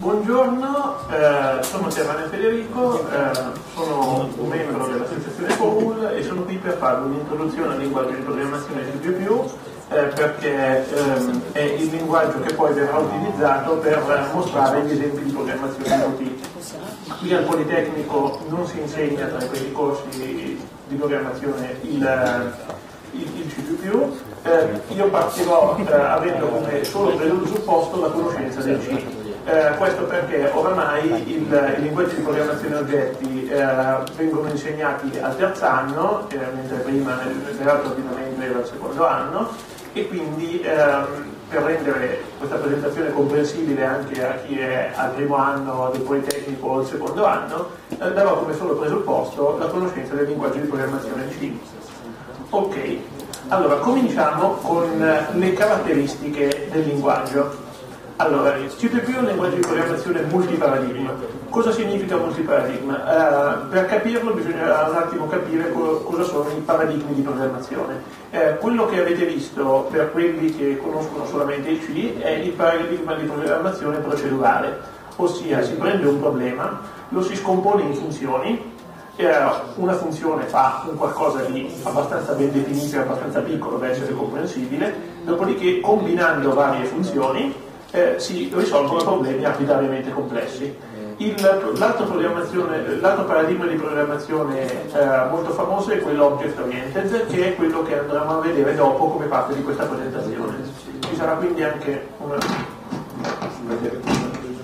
Buongiorno, eh, sono Giovanni Federico, eh, sono un membro dell'associazione COUL e sono qui per fare un'introduzione al linguaggio di programmazione di più eh, perché ehm, è il linguaggio che poi verrà utilizzato per mostrare gli esempi di programmazione utili. Qui al Politecnico non si insegna tra questi corsi di programmazione il, il, il C++, eh, io partirò eh, avendo come solo presupposto la conoscenza del C eh, questo perché oramai il, i linguaggi di programmazione oggetti eh, vengono insegnati al terzo anno, eh, mentre prima nell'altro ordinamento era al secondo anno, e quindi ehm, per rendere questa presentazione comprensibile anche a chi è al primo anno del Politecnico o al secondo anno, eh, darò come solo presupposto la conoscenza del linguaggio di programmazione C. Ok, allora cominciamo con le caratteristiche del linguaggio. Allora, C++ è un linguaggio di programmazione multiparadigma. Cosa significa multiparadigma? Uh, per capirlo bisogna un attimo capire co- cosa sono i paradigmi di programmazione. Uh, quello che avete visto per quelli che conoscono solamente il C è il paradigma di programmazione procedurale, ossia si prende un problema, lo si scompone in funzioni, una funzione fa un qualcosa di abbastanza ben definito e abbastanza piccolo da essere comprensibile, dopodiché combinando varie funzioni eh, si risolvono problemi arbitrariamente complessi. Il, l'altro, paradigma di programmazione eh, molto famoso è quello object oriented, che è quello che andremo a vedere dopo come parte di questa presentazione. Ci sarà quindi anche una...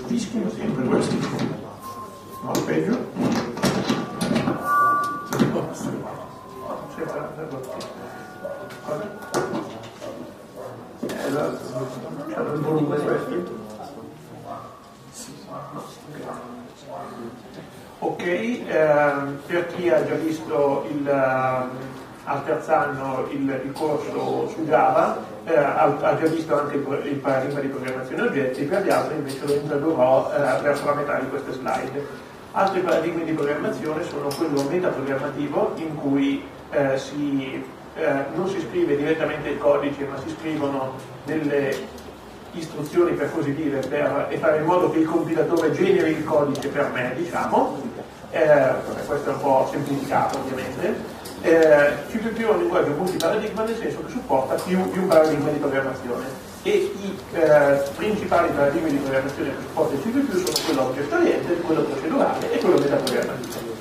Fischino sempre questi. No, peggio. questo? Ok, ehm, per chi ha già visto il, uh, al terzo anno il, il corso su Java, eh, ha, ha, già visto anche il, il, paradigma di programmazione oggetti, per gli altri invece lo introdurrò eh, verso la metà di queste slide. Altri paradigmi di programmazione sono quello metaprogrammativo in cui eh, si, eh, non si scrive direttamente il codice ma si scrivono delle istruzioni per così dire per, e fare in modo che il compilatore generi il codice per me, diciamo, eh, questo è un po' semplificato ovviamente. Eh, C++ è un linguaggio multiparadigma nel senso che supporta più di un paradigma di programmazione e i eh, principali paradigmi di programmazione che supporta il C++ sono quello object oriented, quello procedurale e quello metaprogrammativo.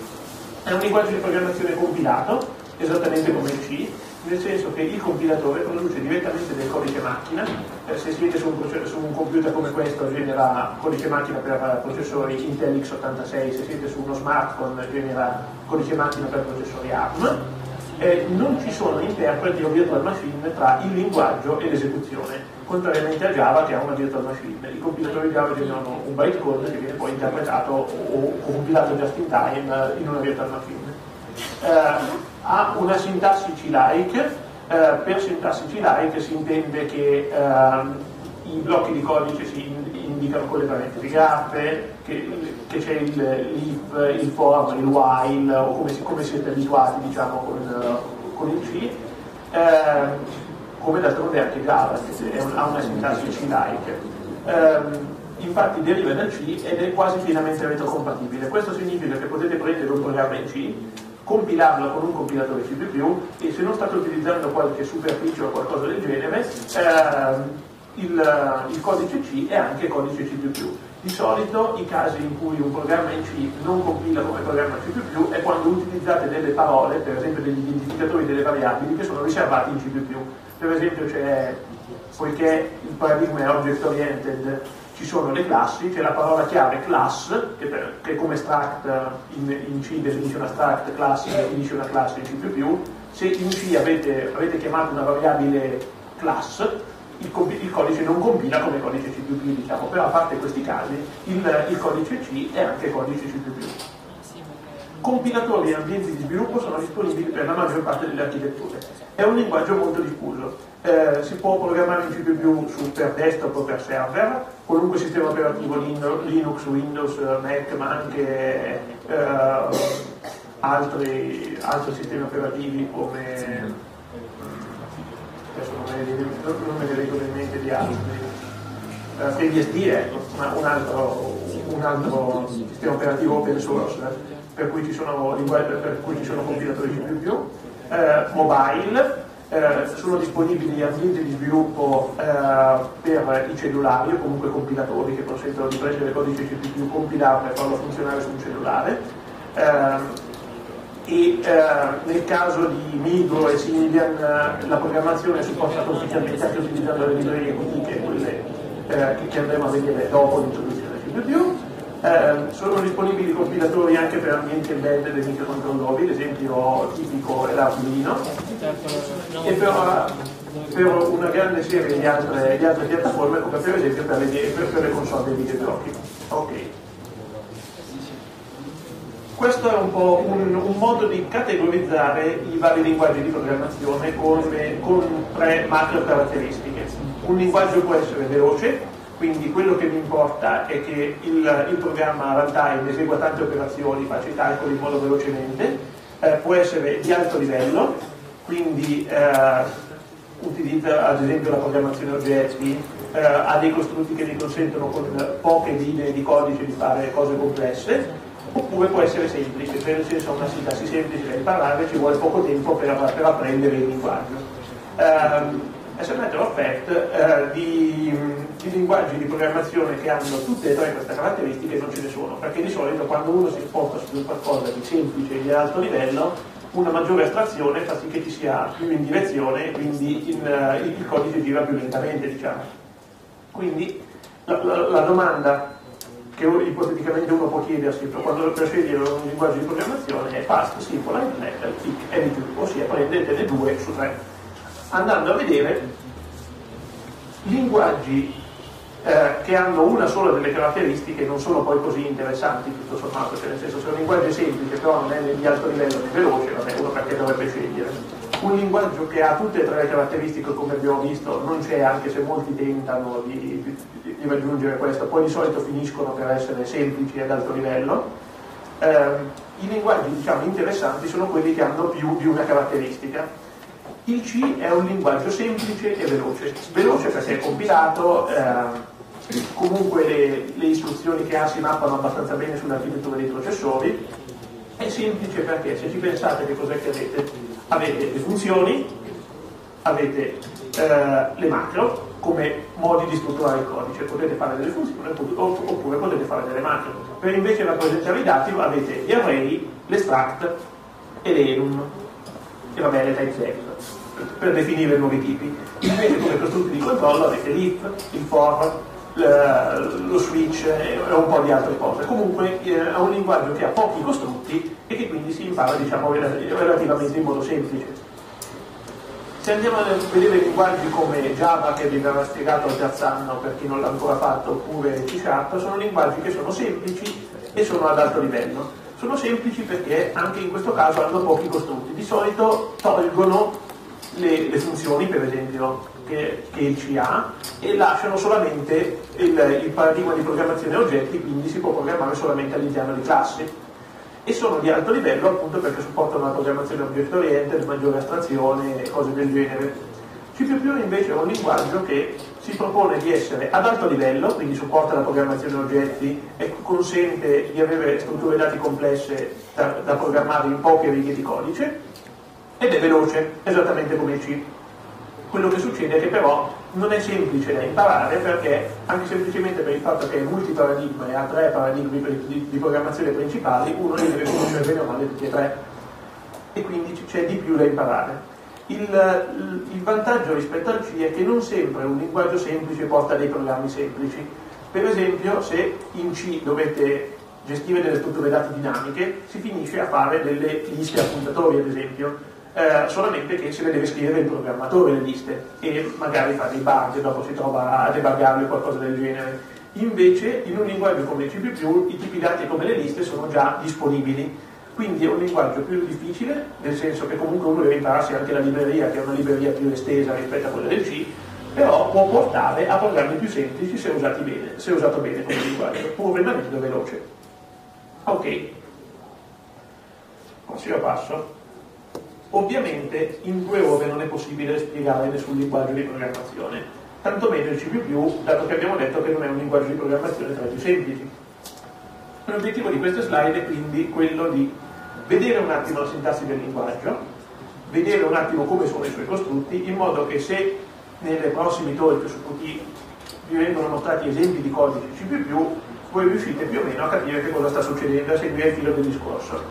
È un linguaggio di programmazione compilato, esattamente come il C, nel senso che il compilatore produce direttamente del codice macchina, eh, se siete su un, su un, computer come questo genera codice macchina per processori Intel x86, se siete su uno smartphone genera codice macchina per processori ARM, eh, non ci sono interpreti o virtual machine tra il linguaggio e l'esecuzione, contrariamente a Java che ha una virtual machine. I compilatori Java generano un bytecode che viene poi interpretato o, compilato just in time in una virtual machine. Eh, ha una sintassi C-like, eh, per sintassi C-like si intende che eh, i blocchi di codice si indicano con le parentesi grappe, che, che c'è il if, il for, il while, o come, come siete abituati diciamo, con, con il C, eh, come d'altronde anche Java, che ha una sintassi C-like. Eh, infatti deriva dal C ed è quasi pienamente retrocompatibile. Questo significa che potete prendere un programma in C compilarlo con un compilatore C++ e se non state utilizzando qualche superficie o qualcosa del genere, eh, il, il, codice C è anche codice C++. Di solito i casi in cui un programma in C non compila come programma C++ è quando utilizzate delle parole, per esempio degli identificatori delle variabili, che sono riservati in C++. Per esempio c'è, poiché il paradigma è object oriented, ci sono le classi, c'è la parola chiave class, che, per, che come struct in, in, C definisce una struct, class definisce una classe in C++, se in C avete, avete chiamato una variabile class, il, il, codice non compila come codice C++, diciamo, però a parte questi casi, il, il codice C è anche codice C++ compilatori e ambienti di sviluppo sono disponibili per la maggior parte delle architetture. È un linguaggio molto diffuso. Eh, si può programmare in C++ su, per desktop o per server, qualunque sistema operativo Linux, Windows, Mac, ma anche eh, altri, altri, sistemi operativi come adesso non me ne, ricordo in mente di altri. Eh, FreeBSD è un altro, un altro sistema operativo open source per cui ci sono, per cui ci sono compilatori C++, eh, mobile, eh, sono disponibili ambienti di sviluppo eh, per i cellulari o comunque compilatori che consentono di prendere codice C++, compilarlo e farlo funzionare su un cellulare. Eh, e eh, nel caso di Migro e Symbian eh, la programmazione è supportata ufficialmente anche utilizzando le librerie antiche, quelle eh, che andremo a vedere dopo l'introduzione del C++. Eh, sono disponibili compilatori anche per ambienti embedded dei microcontrollori, l'esempio tipico è l'Arduino, e per, per, una grande serie di altre, di altre, piattaforme, come per esempio per le, per, per le console dei videogiochi. Okay. Questo è un po' un, un, modo di categorizzare i vari linguaggi di programmazione con, con tre macro caratteristiche. Un linguaggio può essere veloce, quindi quello che mi importa è che il, il programma runtime esegua tante operazioni, faccia i calcoli in modo velocemente, eh, può essere di alto livello, quindi eh, utilizza ad esempio la programmazione oggetti, eh, ha dei costrutti che gli consentono con poche linee di codice di fare cose complesse, oppure può essere semplice, cioè nel senso una sintassi semplice da imparare ci vuole poco tempo per, per apprendere il linguaggio. È of fact uh, di, di, linguaggi di programmazione che hanno tutte e tre queste caratteristiche non ce ne sono, perché di solito quando uno si sposta su qualcosa di semplice e di alto livello, una maggiore astrazione fa sì che ci sia più indirezione e quindi in, uh, il codice gira più lentamente, diciamo. Quindi la, la, la domanda che ipoteticamente uno può chiedersi quando per scegliere un linguaggio di programmazione è fast, simple, implemental, pick e return, ossia prendetene due su tre. Andando a vedere linguaggi eh, che hanno una sola delle caratteristiche non sono poi così interessanti tutto sommato, cioè nel senso se un linguaggio è semplice però non è di alto livello né veloce, vabbè uno perché dovrebbe scegliere. Un linguaggio che ha tutte e tre le caratteristiche come abbiamo visto non c'è anche se molti tentano di, di di raggiungere questo, poi di solito finiscono per essere semplici ad alto livello. Eh, I linguaggi diciamo, interessanti sono quelli che hanno più di una caratteristica. Il C è un linguaggio semplice e veloce. Veloce perché è compilato, eh, comunque le, le, istruzioni che ha si mappano abbastanza bene sull'architettura dei processori. È semplice perché se ci pensate che cos'è che avete? Avete le funzioni, avete eh, le macro, come modi di strutturare il codice, potete fare delle funzioni oppure potete fare delle macchine. Per invece rappresentare i dati avete gli array, l'extract e l'enum, e vabbè le typesect, per definire nuovi tipi. Invece come costrutti di controllo avete l'if, il for, lo switch e un po' di altre cose. Comunque eh, è un linguaggio che ha pochi costrutti e che quindi si impara diciamo, relativamente in modo semplice. Se andiamo a vedere linguaggi come Java che vi verrà spiegato al terzo anno per chi non l'ha ancora fatto, oppure C Sharp, sono linguaggi che sono semplici e sono ad alto livello. Sono semplici perché anche in questo caso hanno pochi costrutti. Di solito tolgono le, le funzioni, per esempio, che, che, il C ha e lasciano solamente il, il paradigma di programmazione oggetti, quindi si può programmare solamente all'interno di classi e sono di alto livello appunto perché supportano la programmazione object oriented, maggiore astrazione e cose del genere. C++ invece è un linguaggio che si propone di essere ad alto livello, quindi supporta la programmazione oggetti e consente di avere strutture dati complesse da, da programmare in poche righe di codice ed è veloce, esattamente come C. Quello che succede è che però non è semplice da imparare perché anche semplicemente per il fatto che è multiparadigma e ha tre paradigmi di, di programmazione principali, uno li deve conoscere bene o male tutti e tre e quindi c'è di più da imparare. Il, il, vantaggio rispetto al C è che non sempre un linguaggio semplice porta dei programmi semplici. Per esempio, se in C dovete gestire delle strutture dati dinamiche, si finisce a fare delle liste a puntatori, ad esempio eh, solamente che se le deve scrivere il programmatore le liste e magari fa dei bug dopo si trova a debuggarle o qualcosa del genere. Invece in un linguaggio come C++ i tipi dati come le liste sono già disponibili, quindi è un linguaggio più difficile, nel senso che comunque uno deve impararsi anche la libreria, che è una libreria più estesa rispetto a quella del C, però può portare a programmi più semplici se, usati bene, se usato bene come linguaggio, pur rimanendo veloce. Ok, prossimo passo. Ovviamente in due ore non è possibile spiegare nessun linguaggio di programmazione, tanto meno il C++, dato che abbiamo detto che non è un linguaggio di programmazione tra i più semplici. L'obiettivo di queste slide è quindi quello di vedere un attimo la sintassi del linguaggio, vedere un attimo come sono i suoi costrutti, in modo che se nelle prossime talk su cui vi vengono mostrati esempi di codice C++, voi riuscite più o meno a capire che cosa sta succedendo e a seguire il filo del discorso.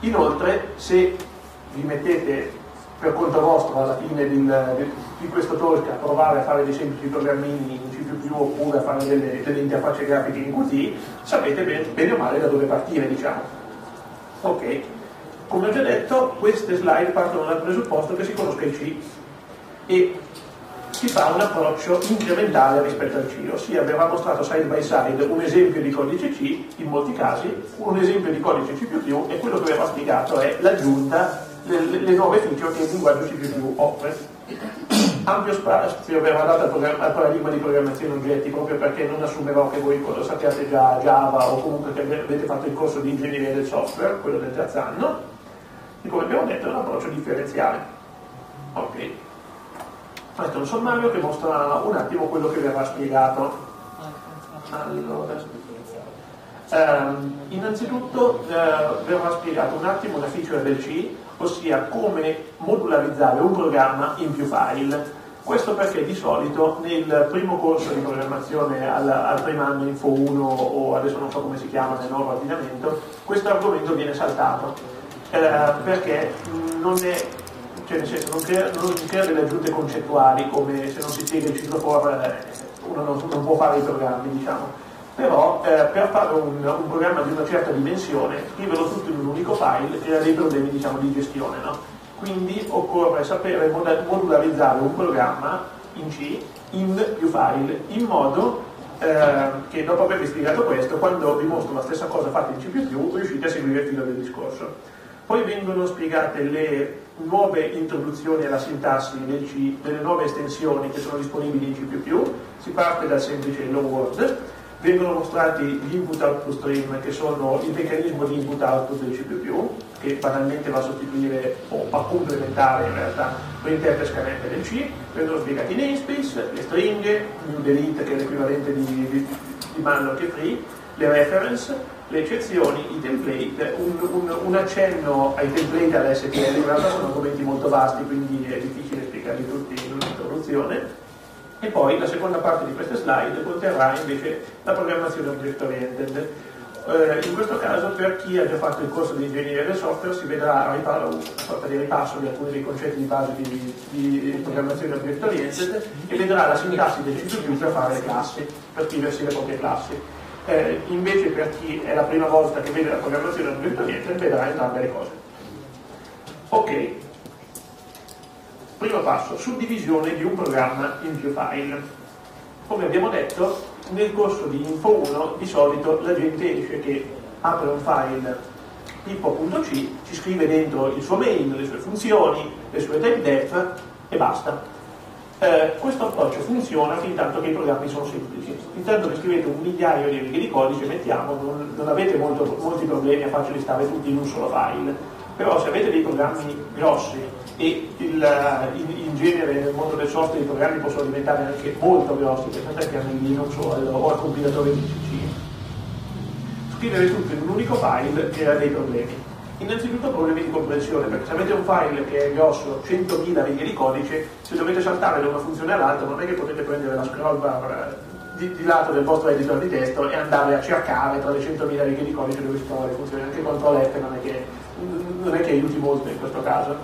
Inoltre, se vi mettete per conto vostro alla fine del, di questo talk a provare a fare dei semplici programmini in C++ oppure a fare delle, delle interfacce grafiche in Qt, sapete bene, bene o male da dove partire, diciamo. Ok, come ho già detto, queste slide partono dal presupposto che si conosca il C e si fa un approccio incrementale rispetto al C, ossia abbiamo mostrato side by side un esempio di codice C in molti casi, un esempio di codice C++ e quello che abbiamo spiegato è l'aggiunta le, le, nuove feature che il linguaggio C++ offre. Ampio spazio verrà dato al, paradigma di programmazione oggetti proprio perché non assumerò che voi sappiate già Java o comunque che avete fatto il corso di ingegneria del software, quello del terzo anno, e come abbiamo detto è un approccio differenziale. Ok. Questo è un sommario che mostra un attimo quello che verrà spiegato. Allora, ehm, innanzitutto eh, verrà spiegato un attimo la feature del C, ossia come modularizzare un programma in più file. Questo perché di solito nel primo corso di programmazione al, al primo anno Info 1 o adesso non so come si chiama nel nuovo ordinamento, questo argomento viene saltato eh, perché non è cioè nel senso non crea, non crea delle aggiunte concettuali come se non si spiega il ciclo for eh, uno non, non, può fare i programmi diciamo però eh, per fare un, un, programma di una certa dimensione scriverlo tutto in un unico file crea dei problemi diciamo, di gestione no? quindi occorre sapere modularizzare un programma in C in più file in modo eh, che dopo avervi spiegato questo quando vi mostro la stessa cosa fatta in C++ riuscite a seguire il filo del discorso poi vengono spiegate le nuove introduzioni alla sintassi del C, delle nuove estensioni che sono disponibili in C++, si parte dal semplice hello world, vengono mostrati gli input-output stream che sono il meccanismo di input-output del C++, che banalmente va a sostituire o a complementare in realtà l'interface carente del C, vengono spiegati i namespace, le stringhe, new delete che è l'equivalente di, di, di malloc e free, le reference, le eccezioni, i template, un, un, un accenno ai template all'STL, in realtà sono argomenti molto vasti, quindi è difficile spiegarli tutti in un'introduzione. E poi la seconda parte di queste slide conterrà invece la programmazione object oriented. Eh, in questo caso per chi ha già fatto il corso di ingegneria del software si vedrà una sorta di ripasso di alcuni dei concetti di base di, di programmazione object oriented e vedrà la sintassi del C++ per fare le classi, per scriversi le proprie classi. Eh, invece per chi è la prima volta che vede la programmazione niente vedrà entrambe le cose. Ok primo passo suddivisione di un programma in più file come abbiamo detto nel corso di info 1 di solito la gente esce che apre un file tipo.c ci scrive dentro il suo main, le sue funzioni, le sue type def e basta eh, questo approccio funziona fin tanto che i programmi sono semplici. Intanto che scrivete un migliaio di righe di codice, mettiamo, non, non avete molto, molti problemi a farceli stare tutti in un solo file. Però se avete dei programmi grossi e il, in, in, genere nel mondo del software i programmi possono diventare anche molto grossi, pensate che hanno il Linux o al, o al compilatore di CC, scrivere tutto in un unico file crea dei problemi. Innanzitutto problemi di comprensione, perché se avete un file che è grosso 100.000 righe di codice, se dovete saltare da una funzione all'altra non è che potete prendere la scroll bar eh, di, di, lato del vostro editor di testo e andare a cercare tra le 100.000 righe di codice dove si trovano le funzioni, anche CTRL F non è che, non è che aiuti molto in questo caso.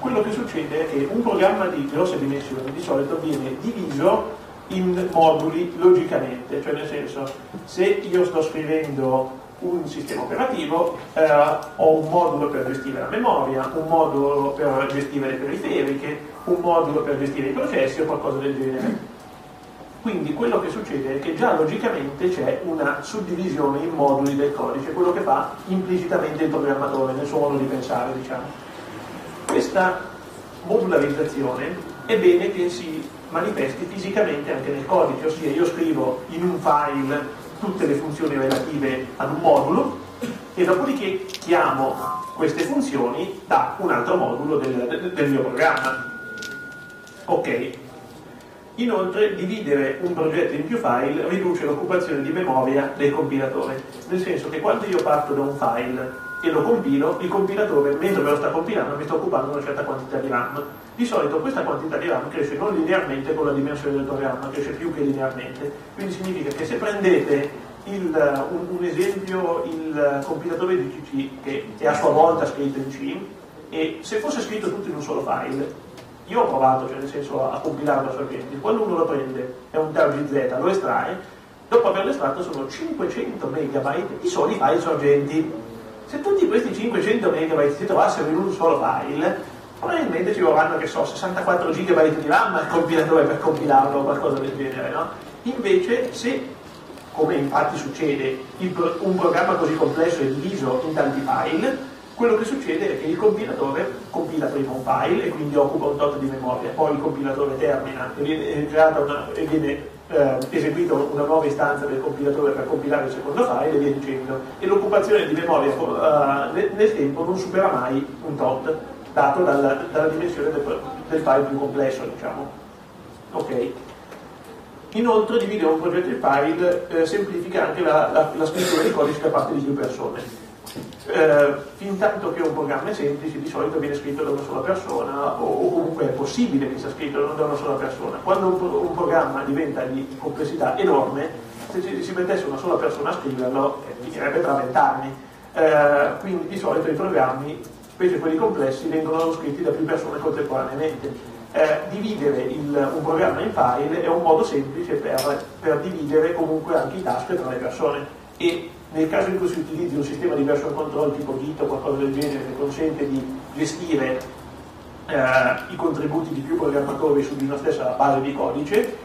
Quello che succede è che un programma di grosse dimensioni di solito viene diviso in moduli logicamente, cioè nel senso se io sto scrivendo un sistema operativo, eh, ho un modulo per gestire la memoria, un modulo per gestire le periferiche, un modulo per gestire i processi o qualcosa del genere. Quindi quello che succede è che già logicamente c'è una suddivisione in moduli del codice, quello che fa implicitamente il programmatore nel suo modo di pensare, diciamo. Questa modularizzazione è bene che si manifesti fisicamente anche nel codice, ossia io scrivo in un file tutte le funzioni relative ad un modulo e dopodiché chiamo queste funzioni da un altro modulo del, del mio programma. Ok, Inoltre, dividere un progetto in più file riduce l'occupazione di memoria del compilatore, nel senso che quando io parto da un file e lo compilo, il compilatore, mentre me lo sta compilando, mi sta occupando una certa quantità di RAM. Di solito questa quantità di RAM cresce non linearmente con la dimensione del programma, cresce più che linearmente. Quindi significa che se prendete il, un, un, esempio, il compilatore di CC, che è a sua volta scritto in C, e se fosse scritto tutto in un solo file, io ho provato, cioè nel senso a compilarlo a sorgenti, quando uno lo prende, è un TRGZ, lo estrae, dopo averlo estratto sono 500 megabyte di soli file sorgenti. Se tutti questi 500 megabyte si trovassero in un solo file, probabilmente ci vorranno, che so, 64 GB di RAM al compilatore per compilarlo o qualcosa del genere, no? Invece, se, come infatti succede, il, un programma così complesso è diviso in tanti file, quello che succede è che il compilatore compila prima un file e quindi occupa un tot di memoria, poi il compilatore termina e viene, una, e viene eh, eseguita una nuova istanza del compilatore per compilare il secondo file e via dicendo. E l'occupazione di memoria uh, nel, tempo non supera mai un tot, dato dalla, dalla dimensione del, del, file più complesso, diciamo. Ok. Inoltre dividere un progetto di file eh, semplifica anche la, la, la scrittura di codice da parte di più persone eh, fin tanto che un programma è semplice di solito viene scritto da una sola persona o, comunque è possibile che sia scritto da una sola persona. Quando un, un programma diventa di complessità enorme, se ci, si mettesse una sola persona a scriverlo, eh, finirebbe tra vent'anni. Eh, quindi di solito i programmi, specie quelli complessi, vengono scritti da più persone contemporaneamente. Eh, dividere il, un programma in file è un modo semplice per, per dividere comunque anche i task tra le persone e nel caso in cui si utilizzi un sistema di version control tipo Git o qualcosa del genere che consente di gestire eh, i contributi di più programmatori su di una stessa base di codice,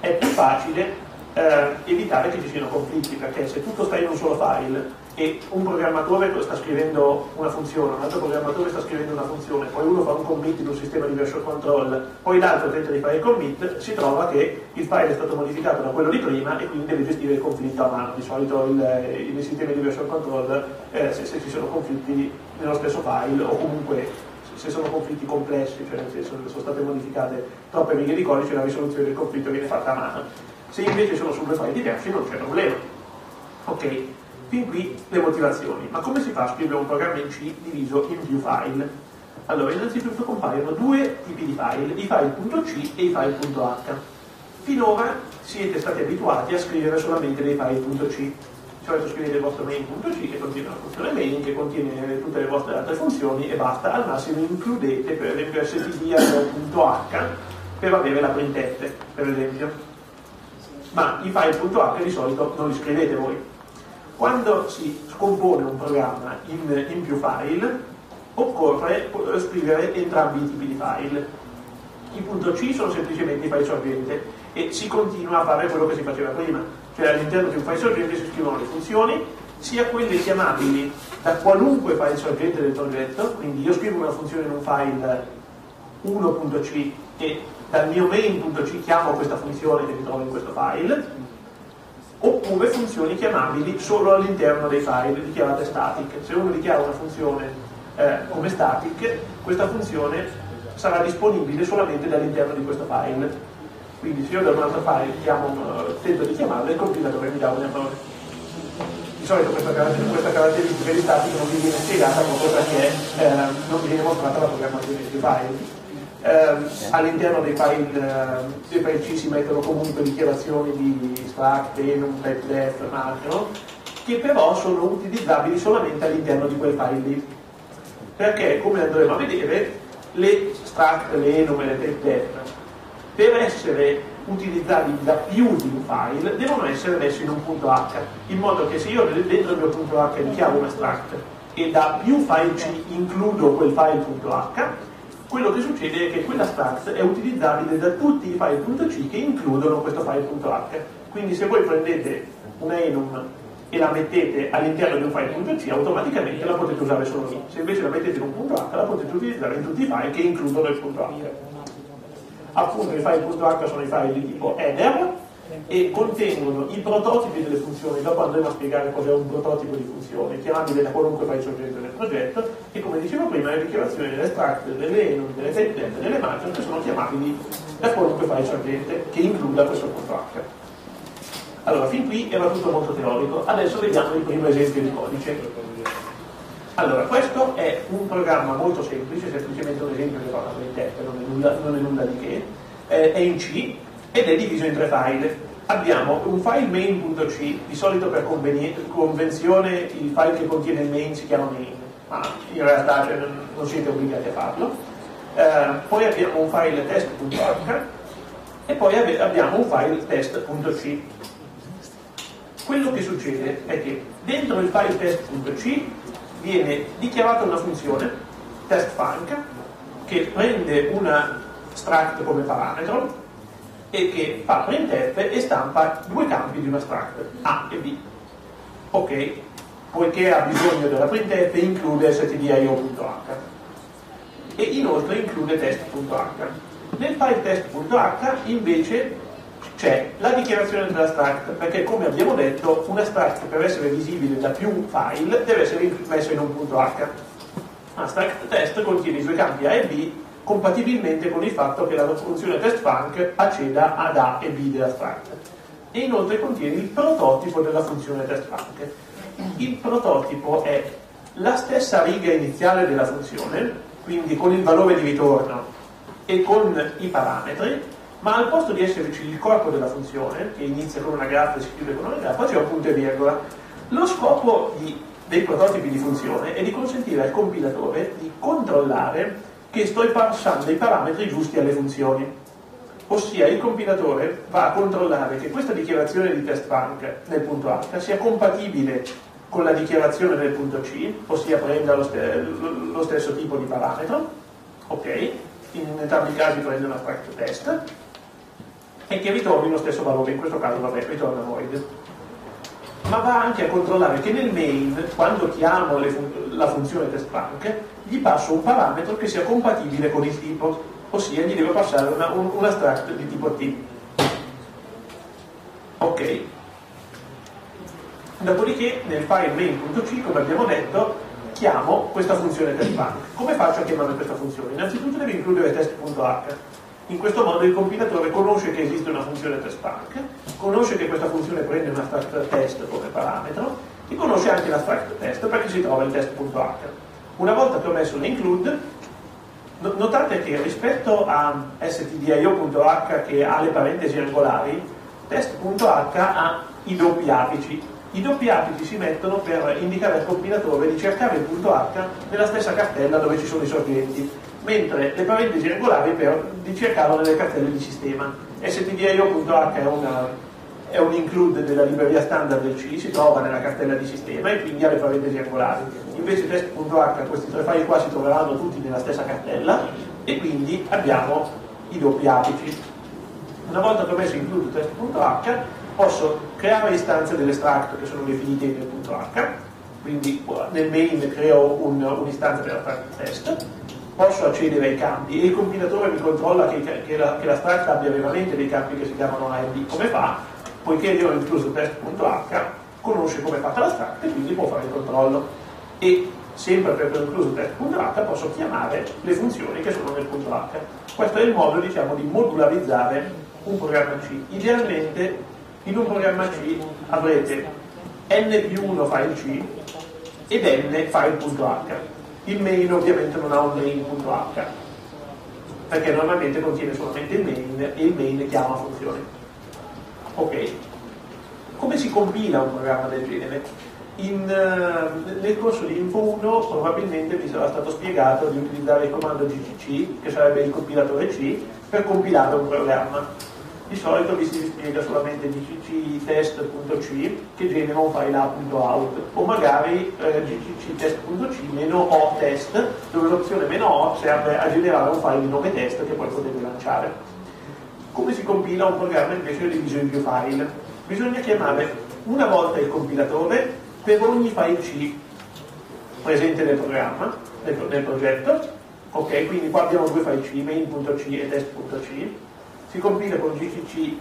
è più facile eh, evitare che ci siano conflitti, perché se tutto sta in un solo file e un programmatore sta scrivendo una funzione, un altro programmatore sta scrivendo una funzione, poi uno fa un commit in un sistema di version control, poi l'altro tenta di fare il commit, si trova che il file è stato modificato da quello di prima e quindi deve gestire il conflitto a mano. Di solito il, nei sistemi di version control, eh, se, se ci sono conflitti nello stesso file o comunque se sono conflitti complessi, cioè nel senso sono state modificate troppe righe di codice, la risoluzione del conflitto viene fatta a mano. Se invece sono su due file diversi non c'è problema. Ok, fin qui le motivazioni. Ma come si fa a scrivere un programma in C diviso in più file? Allora, innanzitutto compaiono due tipi di file, i file.c e i file.h. Finora siete stati abituati a scrivere solamente dei file.c. Solito scrivete il vostro main.c che contiene la funzione main, che contiene tutte le vostre altre funzioni e basta. Al massimo includete per esempio std.h per avere la printf, per esempio ma i file.h di solito non li scrivete voi. Quando si scompone un programma in, in più file, occorre scrivere entrambi i tipi di file. I .c sono semplicemente i file sorgente e si continua a fare quello che si faceva prima, cioè all'interno di un file sorgente si scrivono le funzioni, sia quelle chiamabili da qualunque file sorgente del progetto, quindi io scrivo una funzione in un file 1.c e dal mio main.c chiamo questa funzione che si trova in questo file, oppure funzioni chiamabili solo all'interno dei file dichiarate static. Se uno dichiara una funzione eh, come static, questa funzione sarà disponibile solamente dall'interno di questo file. Quindi se io da un altro file chiamo, uh, tento di chiamarlo, il compilatore mi dà un errore. Di solito questa, questa caratteristica di static non vi viene spiegata proprio perché eh, non vi viene mostrata la programmazione dei file eh, all'interno dei file, eh, dei file C si mettono comunque dichiarazioni di struct, enum, type def, mark, che però sono utilizzabili solamente all'interno di quel file lì. Perché, come andremo a vedere, le struct, le enum e le type def, per essere utilizzabili da più di un file, devono essere messi in un punto H, in modo che se io dentro il mio punto H dichiaro un struct e da più file C includo quel file.h, quello che succede è che quella struct è utilizzabile da tutti i file.c che includono questo file.h. Quindi se voi prendete una enum e la mettete all'interno di un file.c, automaticamente la potete usare solo lì. Se invece la mettete in un .h, la potete utilizzare in tutti i file che includono il .h. Appunto i file.h sono i file di tipo header e contengono i prototipi delle funzioni, dopo andremo a spiegare cos'è un prototipo di funzione, chiamabile da qualunque file sorgente del progetto, e come dicevo prima le dichiarazioni delle struct, delle enum, delle template, delle major che sono chiamabili da qualunque file sorgente che includa questo H. Allora, fin qui era tutto molto teorico, adesso vediamo il primo esempio di codice. Allora, questo è un programma molto semplice, semplicemente un esempio che fa una printf, non non è nulla di che, eh, è in C ed è diviso in tre file. Abbiamo un file main.c, di solito per convenzione il file che contiene il main si chiama main, ma in realtà cioè, non, siete obbligati a farlo. Eh, poi abbiamo un file test.h e poi abbiamo un file test.c. Quello che succede è che dentro il file test.c viene dichiarata una funzione, testFunc, che prende una struct come parametro e che fa printf e stampa due campi di una struct, A e B. Ok, poiché ha bisogno della printf include stdio.h e inoltre include test.h. Nel file test.h invece c'è la dichiarazione della struct, perché come abbiamo detto una struct per essere visibile da più file deve essere messa in un punto H. La struct test contiene i suoi campi A e B compatibilmente con il fatto che la funzione testFunc acceda ad A e B della struct. E inoltre contiene il prototipo della funzione testFunc. Il prototipo è la stessa riga iniziale della funzione, quindi con il valore di ritorno e con i parametri, ma al posto di esserci il corpo della funzione, che inizia con una graffa e si chiude con una graffa, c'è un punto e virgola. Lo scopo di, dei prototipi di funzione è di consentire al compilatore di controllare che sto passando i parametri giusti alle funzioni. Ossia il compilatore va a controllare che questa dichiarazione di test bank nel punto H sia compatibile con la dichiarazione del punto C, ossia prenda lo, st lo stesso tipo di parametro, ok? In entrambi i casi prende una struct test, e che ritorni lo stesso valore, in questo caso vabbè, ritorna void. Ma va anche a controllare che nel main, quando chiamo fun la funzione testbank, gli passo un parametro che sia compatibile con il tipo, ossia gli devo passare una, un, una struct di tipo T. Ok. Dopodiché nel file main.c, come abbiamo detto, chiamo questa funzione testbank. Come faccio a chiamare questa funzione? Innanzitutto devo includere test.h in questo modo il compilatore conosce che esiste una funzione testbank, conosce che questa funzione prende una struct test come parametro e conosce anche la struct test perché si trova il test.h. Una volta che ho messo l'include, notate che rispetto a stdio.h che ha le parentesi angolari, test.h ha i doppi apici. I doppi apici si mettono per indicare al compilatore di cercare il punto H nella stessa cartella dove ci sono i sorgenti mentre le parentesi regolari per ricercarlo nelle cartelle di sistema. stdio.h è, è un include della libreria standard del C, si trova nella cartella di sistema e quindi ha le parentesi regolari. Invece test.h, questi tre file qua si troveranno tutti nella stessa cartella e quindi abbiamo i doppi apici. Una volta che ho messo include test.h posso creare istanze dell'extract che sono definite nel punto H, quindi nel main creo un'istanza un per la test posso accedere ai campi e il compilatore mi controlla che, che, la, che la struct abbia veramente dei campi che si chiamano A e B. Come fa? Poiché io ho incluso test.h, conosce come è fatta la struct e quindi può fare il controllo. E sempre per incluso test.h posso chiamare le funzioni che sono nel punto H. Questo è il modo diciamo, di modularizzare un programma C. Idealmente in un programma C avrete n più 1 file C ed n file.h il main ovviamente non ha un main.h perché normalmente contiene solamente il main e il main chiama funzione. Ok. Come si compila un programma del genere? In, uh, nel corso di Info 1 probabilmente vi sarà stato spiegato di utilizzare il comando gcc, che sarebbe il compilatore C, per compilare un programma di solito vi si spiega solamente gcc test.c che genera un file a.out o magari eh, gcc test.c-o test dove l'opzione "-o" serve a generare un file di nome test che poi potete lanciare. Come si compila un programma invece diviso in più file? Bisogna chiamare una volta il compilatore per ogni file C presente nel programma, nel, nel progetto, ok? Quindi qua abbiamo due file C, main.c e test.c si compila con gcc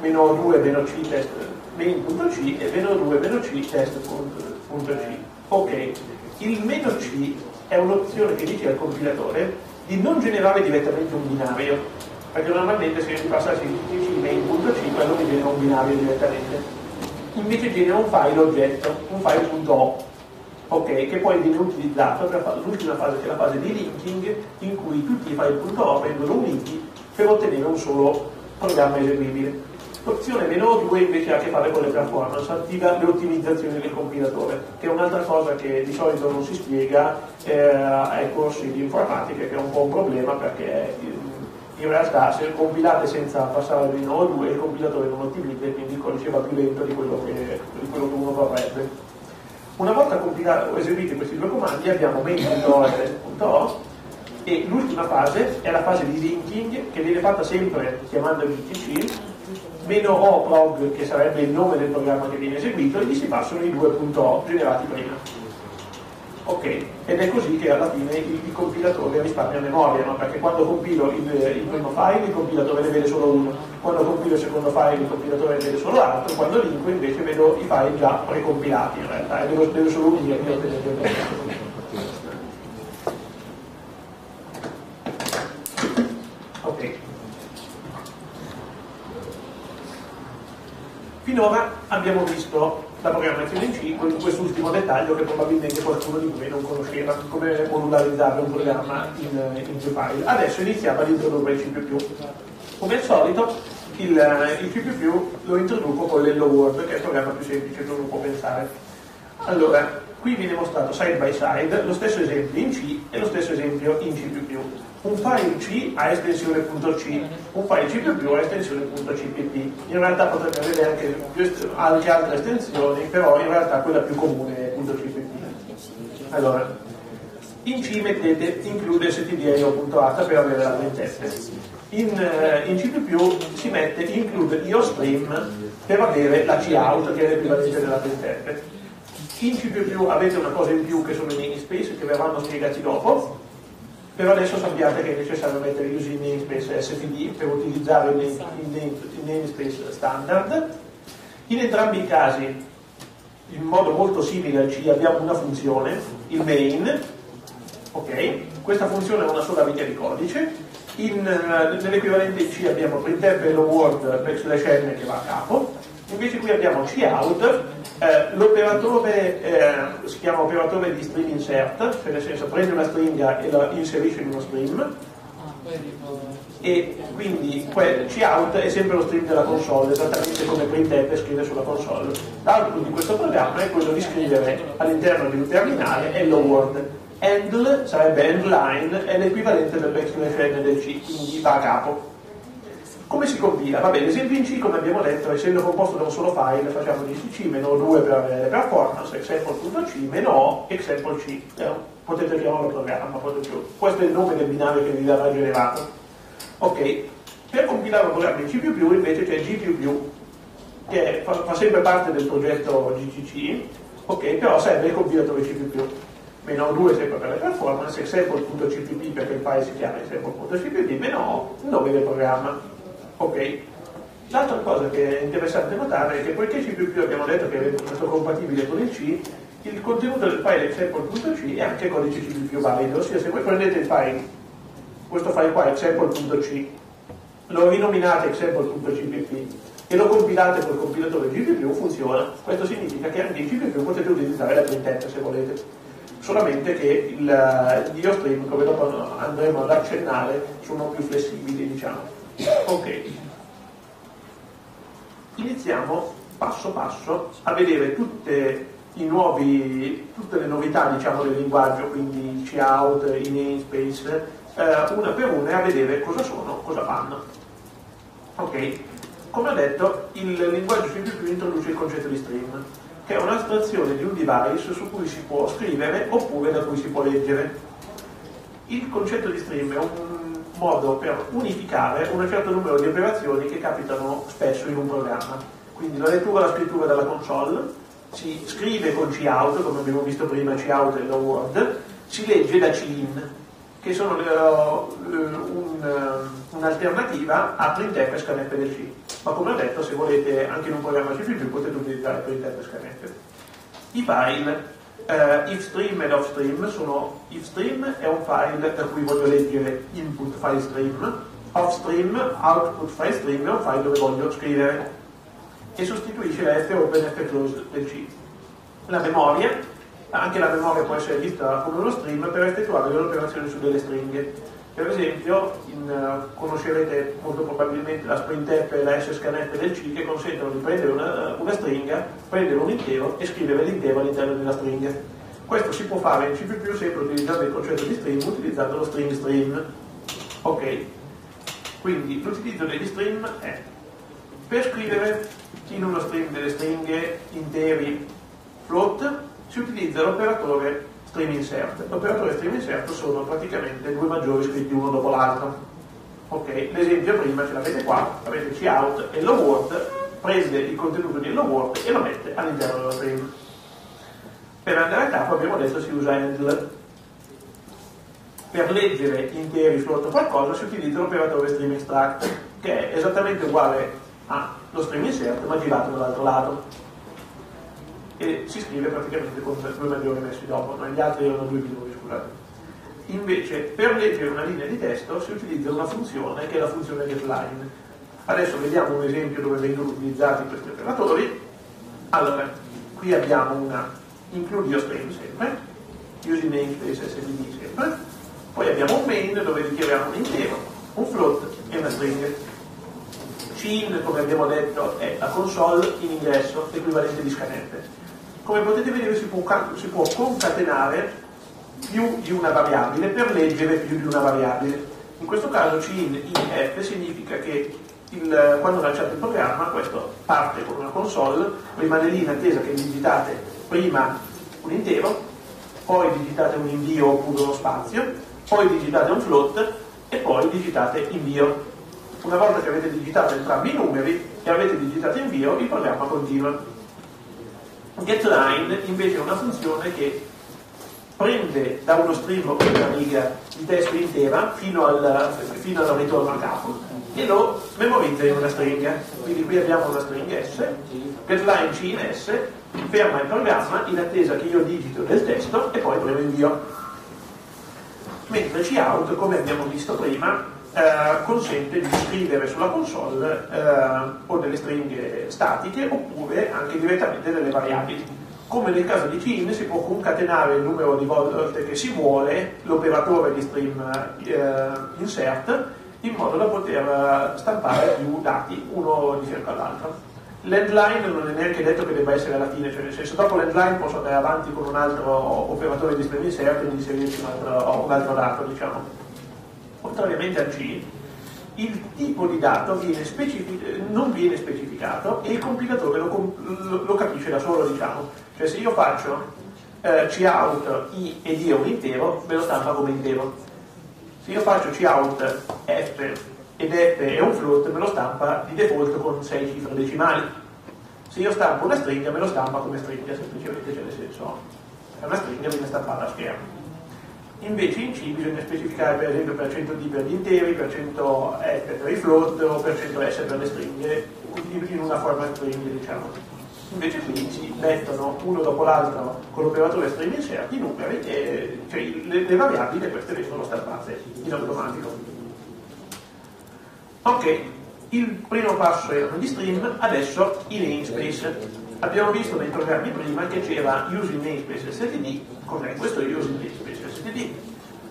meno 2 meno c test main.c e meno 2 meno c test.c. Ok, il meno c è un'opzione che dice al compilatore di non generare direttamente un binario, perché normalmente se passassi il c main.c quello mi genera un binario direttamente. Invece genera un file oggetto, un file.o ok, che poi viene utilizzato per l'ultima fase che è la fase di linking in cui tutti i file.o vengono uniti per ottenere un solo programma eseguibile. L'opzione meno 2 invece ha a che fare con le performance, attiva le ottimizzazioni del compilatore, che è un'altra cosa che di solito non si spiega eh, ai corsi di informatica, che è un po' un problema perché in realtà se compilate senza passare al meno 2 il compilatore non ottimizza e quindi il codice va più lento di quello che, di quello che uno vorrebbe. Una volta eseguiti questi due comandi abbiamo main.o e test.o e l'ultima fase è la fase di linking che viene fatta sempre chiamando il GTC meno o prog che sarebbe il nome del programma che viene eseguito e gli si passano i due .o generati prima. Ok ed è così che alla fine il, il compilatore risparmia memoria no? perché quando compilo il, il, primo file il compilatore ne vede solo uno. Quando compilo il secondo file il compilatore ne vede solo l'altro. Quando linko invece vedo i file già precompilati in realtà e devo, devo solo unirli e ottenere il risultato ok finora abbiamo visto la programmazione in C con quest'ultimo dettaglio che probabilmente qualcuno di voi non conosceva, come modularizzare un programma in, in file. Adesso iniziamo ad introdurre il C++. Come al solito il, il C++ lo introduco con l'Hello World, che è il programma più semplice che uno può pensare. Allora, qui viene mostrato side by side lo stesso esempio in C e lo stesso esempio in C++ un file C ha estensione .c, un file C++ ha estensione .cpp. In realtà potrebbe avere anche, anche altre estensioni, però in realtà quella più comune è .cpp. Allora, in C mettete include stdio.h per avere la printf. In, in C++ si mette include iostream per avere la cout che è l'equivalente della printf. In C++ avete una cosa in più che sono i namespace che verranno spiegati dopo, però adesso sappiate che è necessario mettere gli usi namespace STD per utilizzare il, name, il namespace standard. In entrambi i casi, in modo molto simile al C, abbiamo una funzione, il main, ok? Questa funzione ha una sola riga di codice, in, nell'equivalente C abbiamo printf hello world backslash n che va a capo, invece qui abbiamo cout eh, l'operatore eh, si chiama operatore di string insert, cioè nel senso prende una stringa e la inserisce in uno stream e quindi cout è sempre lo stream della console, esattamente come printf scrive sulla console. L'output di questo programma è quello di scrivere all'interno di un terminale hello world. Handle sarebbe endline, è l'equivalente del backslash n del C, quindi va a capo. Come si compila? Va bene, l'esempio in C, come abbiamo detto, essendo composto da un solo file, facciamo gcc meno 2 per avere le performance, example.c meno o example c. Eh, potete chiamarlo programma, più. Questo è il nome del binario che vi verrà generato. Ok, per compilare un programma in C++ invece c'è G++, che fa, fa, sempre parte del progetto GCC, ok, però serve il compilatore C++. Meno 2 sempre per le performance, example.cpp perché il file si chiama example.cpp, meno o il nome del programma. Ok. L'altra cosa che è interessante notare è che poiché C++ abbiamo detto che è stato compatibile con il C, il contenuto del file example.c è anche codice C++ valido, ossia se voi prendete il file, questo file qua example.c, lo rinominate example.cpp e lo compilate col compilatore GPP funziona. Questo significa che anche in GPP potete utilizzare la printf se volete. Solamente che il, gli stream, come dopo andremo ad accennare, sono più flessibili, diciamo. Ok, iniziamo passo passo a vedere tutte, nuovi, tutte le novità diciamo, del linguaggio, quindi i cout, i namespace, eh, una per una e a vedere cosa sono, cosa fanno. Ok, come ho detto, il linguaggio C++ introduce il concetto di stream, che è un'astrazione di un device su cui si può scrivere oppure da cui si può leggere. Il concetto di stream è un modo per unificare un certo numero di operazioni che capitano spesso in un programma. Quindi la lettura e la scrittura dalla console, si scrive con cout, come abbiamo visto prima, cout e low word, si legge da cin. che sono uh, un, un'alternativa a printf e scanf del C. Ma come ho detto, se volete anche in un programma C++ potete utilizzare printf e scanf. I file Uh, ifstream ed offstream sono ifstream è un file da cui voglio leggere input file stream, offstream, output file stream è un file dove voglio scrivere e sostituisce la open f close del C. La memoria, anche la memoria può essere vista come uno stream per effettuare delle operazioni su delle stringhe. Per esempio, in, uh, conoscerete molto probabilmente la sprintf e la scanf del C che consentono di prendere una, una stringa, prendere un intero e scrivere l'intero all'interno della stringa. Questo si può fare in C++ sempre utilizzando il concetto di stream, utilizzando lo string stream. Ok, quindi l'utilizzo degli stream è per scrivere in uno stream delle stringhe interi float si utilizza l'operatore stream insert. L'operatore stream insert sono praticamente due maggiori scritti uno dopo l'altro. Ok, l'esempio prima ce l'avete qua, avete cout e hello world, prende il contenuto di hello world e lo mette all'interno dello stream. Per andare a capo abbiamo detto si usa handle. Per leggere interi float o qualcosa si utilizza l'operatore stream extract, che è esattamente uguale allo stream insert ma girato dall'altro lato e si scrive praticamente con due maggiori messi dopo, ma gli altri erano due minori, scusate. Invece, per leggere una linea di testo si utilizza una funzione che è la funzione getLine. Adesso vediamo un esempio dove vengono utilizzati questi operatori. Allora, qui abbiamo una include string sempre, using namespace svd sempre, poi abbiamo un main dove richiamiamo un intero, un float e una string. Cin, come abbiamo detto, è la console in ingresso, equivalente di scanette come potete vedere si può, si può concatenare più di una variabile per leggere più di una variabile. In questo caso cin in f significa che il, quando lanciate il programma questo parte con una console, rimane lì in attesa che digitate prima un intero, poi digitate un invio oppure uno spazio, poi digitate un float e poi digitate invio. Una volta che avete digitato entrambi i numeri e avete digitato invio, il programma continua. GetLine invece è una funzione che prende da uno o una riga di testo intera fino al, fino al ritorno a capo e lo memorizza in una stringa. Quindi qui abbiamo una stringa S, getLine C in S, ferma il programma in attesa che io digito del testo e poi premo invio. Mentre cout, come abbiamo visto prima, eh, consente di scrivere sulla console eh, o delle stringhe statiche oppure anche direttamente delle variabili. Come nel caso di Cin si può concatenare il numero di volte che si vuole l'operatore di stream eh, insert in modo da poter stampare più dati uno di fianco all'altro. L'endline non è neanche detto che debba essere alla fine, cioè nel senso dopo l'endline posso andare avanti con un altro operatore di stream insert e inserirci un altro, un altro dato, diciamo. Contrariamente a C, il tipo di dato viene non viene specificato e il compilatore lo, lo, lo, capisce da solo, diciamo. Cioè se io faccio eh, cout i ed i è un intero, me lo stampa come intero. Se io faccio cout f ed f è un float, me lo stampa di default con 6 cifre decimali. Se io stampo una stringa, me lo stampa come stringa, semplicemente, cioè nel senso, è una stringa viene stampata a schermo. Invece in C bisogna specificare per esempio per 100 D per gli interi, per 100 F per i float o per 100 S per le stringhe, in una forma string diciamo. Invece qui si mettono uno dopo l'altro con l'operatore string insert i numeri e cioè, le, le variabili queste vengono stampate in automatico. Ok, il primo passo erano gli stream, adesso i namespace. Abbiamo visto nei programmi prima che c'era using namespace std, cos'è questo using namespace? Std.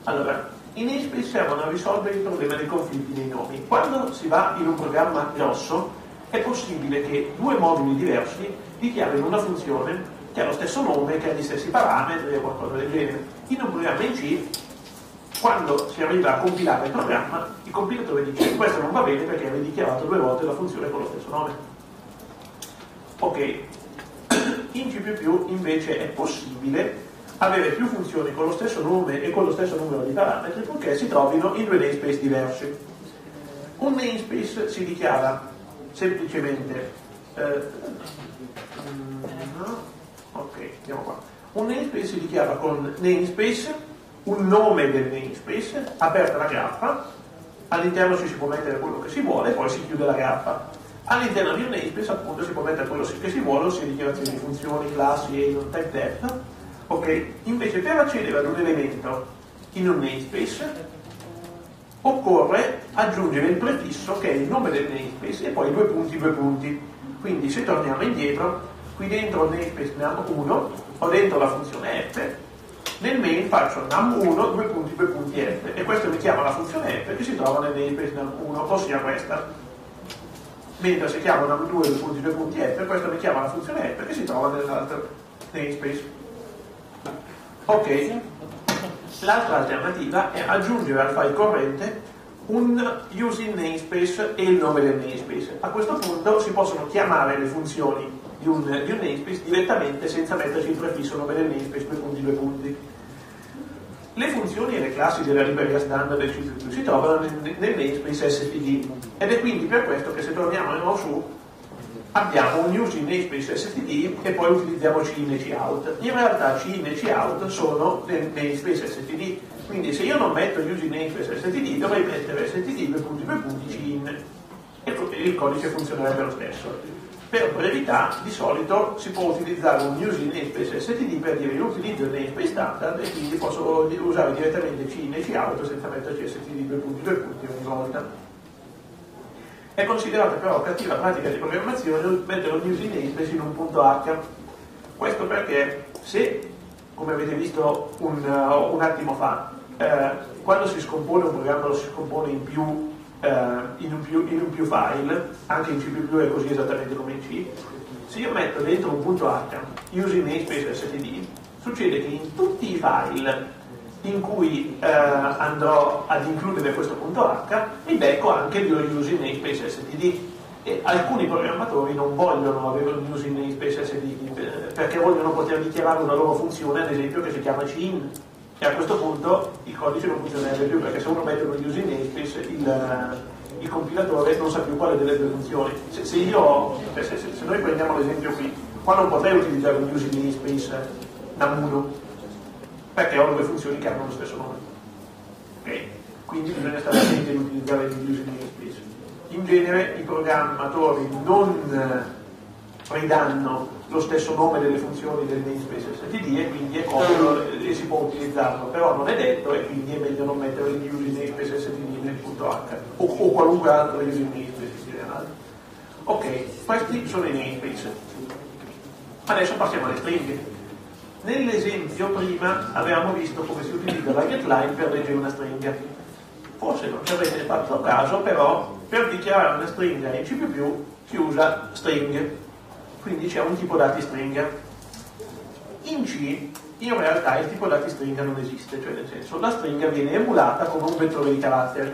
Allora, i namespace servono a risolvere il problema dei conflitti dei nomi. Quando si va in un programma grosso è possibile che due moduli diversi dichiarino una funzione che ha lo stesso nome, che ha gli stessi parametri o qualcosa del genere. In un programma in C, quando si arriva a compilare il programma, il compilatore dice questo non va bene perché avevi dichiarato due volte la funzione con lo stesso nome. Ok, in C++ invece è possibile avere più funzioni con lo stesso nome e con lo stesso numero di parametri purché si trovino in due namespace diversi. Un namespace si dichiara semplicemente eh, no, ok, andiamo qua. Un namespace si dichiara con namespace un nome del namespace, aperta la graffa, all'interno ci si può mettere quello che si vuole, poi si chiude la graffa. All'interno di un namespace appunto si può mettere quello che si vuole, ossia dichiarazioni di funzioni, classi, agent, type depth. Ok, invece per accedere ad un elemento in un namespace occorre aggiungere il prefisso che è il nome del namespace e poi due punti, due punti. Quindi se torniamo indietro, qui dentro il namespace num1 ho dentro la funzione f, nel main faccio num1, due punti, due punti f e questo mi chiama la funzione f che si trova nel namespace num1, ossia questa. Mentre se chiamo num2, due punti, due punti f, questo mi chiama la funzione f che si trova nell'altro namespace. Ok, L'altra alternativa è aggiungere al file corrente un using namespace e il nome del namespace. A questo punto si possono chiamare le funzioni di un, di un namespace direttamente senza metterci il prefisso nome del namespace due punti due punti. Le funzioni e le classi della libreria standard del C++ si trovano nel, nel namespace std ed è quindi per questo che se torniamo in su abbiamo un using namespace std e poi utilizziamo cin e cout. In realtà cin e cout sono namespace std, quindi se io non metto using namespace std dovrei mettere std due punti due punti cin e il codice funzionerebbe lo stesso. Per brevità, di solito si può utilizzare un using namespace std per dire io utilizzo il namespace standard e quindi posso usare direttamente cin e cout senza metterci std due punti due punti ogni volta. È considerata però cattiva pratica di programmazione mettere un using namespace in un punto H. Questo perché se, come avete visto un, uh, un attimo fa, eh, quando si scompone un programma lo si scompone in più, eh, in, un più, in un più file, anche in C++ è così esattamente come in C, se io metto dentro un punto H using namespace std, succede che in tutti i file in cui eh, andrò ad includere questo punto H, mi becco anche il using namespace std. E alcuni programmatori non vogliono avere un using namespace std eh, perché vogliono poter dichiarare una loro funzione, ad esempio, che si chiama cin. E a questo punto il codice non funzionerebbe più perché se uno mette un using namespace il, eh, il compilatore non sa più quale delle due funzioni. Se, se, io, se, se, noi prendiamo l'esempio qui, qua non potrei utilizzare un using namespace num1 perché ho due funzioni che hanno lo stesso nome. Okay? Quindi bisogna stare attenti ad utilizzare il using namespace. In genere i programmatori non eh, ridanno lo stesso nome delle funzioni del namespace std e quindi è comodo e si può utilizzarlo, però non è detto e quindi è meglio non mettere il using namespace std nel punto h o, o qualunque altro using namespace in generale. Ok, questi sono i namespace. Adesso passiamo alle stringhe. Nell'esempio prima avevamo visto come si utilizza la getLine per leggere una stringa. Forse non ci avete fatto caso, però per dichiarare una stringa in C++ si usa string, quindi c'è un tipo dati stringa. In C in realtà il tipo dati stringa non esiste, cioè nel senso la stringa viene emulata come un vettore di caratteri.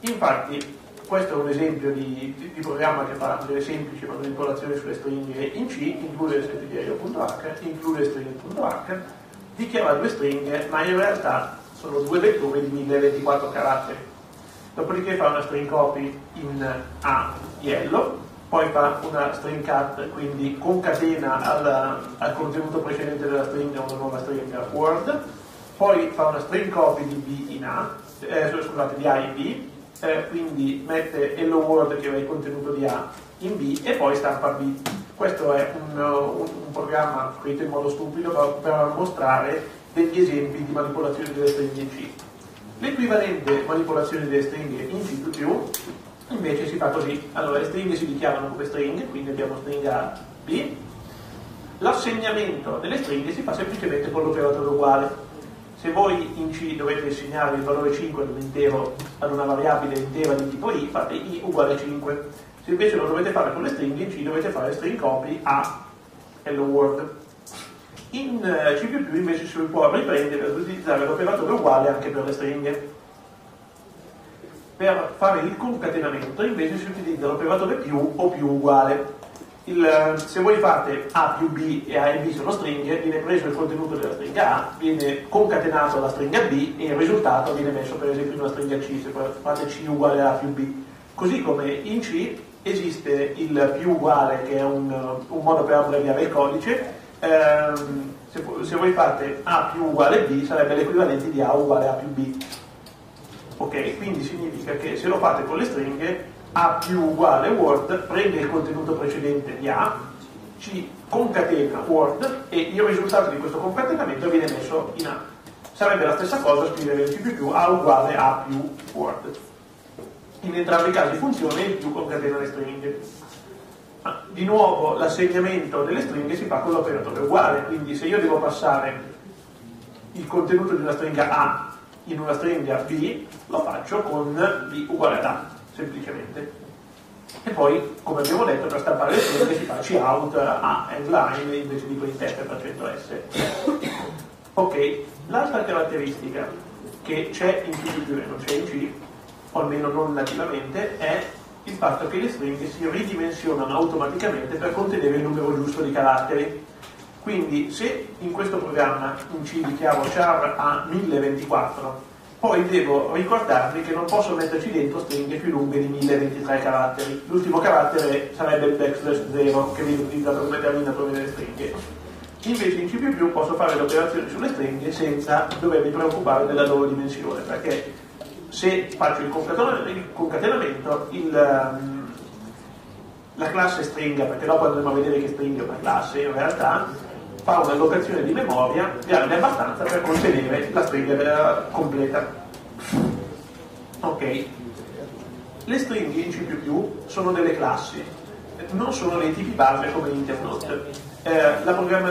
Infatti questo è un esempio di, di, di programma che fa delle semplici manipolazioni sulle stringhe in C, include stringhiero.h, include string.h, dichiara due stringhe, ma in realtà sono due vettori di 1024 caratteri. Dopodiché fa una string copy in A yellow, poi fa una string cut, quindi concatena al, al contenuto precedente della stringa una nuova stringa word, poi fa una string copy di B in A, eh, scusate, di A in B, eh, quindi mette hello world che è il contenuto di A in B e poi stampa B. Questo è un, un, un programma scritto in modo stupido per, per, mostrare degli esempi di manipolazione delle stringhe in C. L'equivalente manipolazione delle stringhe in C++ invece si fa così. Allora le stringhe si dichiarano come stringhe, quindi abbiamo stringa B. L'assegnamento delle stringhe si fa semplicemente con l'operatore uguale se voi in C dovete assegnare il valore 5 ad un intero, ad una variabile intera di tipo i, fate i uguale 5. Se invece lo dovete fare con le stringhe, in C dovete fare string copy a hello world. In eh, C++ invece si può riprendere ad utilizzare l'operatore uguale anche per le stringhe. Per fare il concatenamento invece si utilizza l'operatore più o più uguale il, se voi fate A più B e A e B sono stringhe, viene preso il contenuto della stringa A, viene concatenato alla stringa B e il risultato viene messo per esempio in una stringa C, se fate C uguale A più B. Così come in C esiste il più uguale che è un, un modo per abbreviare il codice, ehm, se, se voi fate A più uguale B sarebbe l'equivalente di A uguale A più B. Ok, quindi significa che se lo fate con le stringhe A più uguale word prende il contenuto precedente di A, ci concatena word e il risultato di questo concatenamento viene messo in A. Sarebbe la stessa cosa scrivere in C++ A uguale A più word. In entrambi i casi funziona il più concatena le stringhe. Di nuovo l'assegnamento delle stringhe si fa con l'operatore uguale, quindi se io devo passare il contenuto di una stringa A in una stringa B, lo faccio con B uguale ad A, semplicemente. E poi, come abbiamo detto, per stampare le stringhe si fa cout A end line invece di printf per S. Ok, l'altra caratteristica che c'è in C++ non c'è in C, o almeno non nativamente, è il fatto che le stringhe si ridimensionano automaticamente per contenere il numero giusto di caratteri. Quindi se in questo programma in C dichiaro char a 1024, poi devo ricordarmi che non posso metterci dentro stringhe più lunghe di 1023 caratteri. L'ultimo carattere sarebbe il backslash 0 che viene utilizzato come terminatori delle stringhe. Invece in C++ posso fare le operazioni sulle stringhe senza dovermi preoccupare della loro dimensione, perché se faccio il concatenamento, il, um, la classe stringa, perché dopo andremo a vedere che stringa è una classe in realtà, fa un'allocazione di memoria grande abbastanza per contenere la stringa completa. Ok. Le stringhe in C++ sono delle classi, non sono dei tipi base come internote. Eh,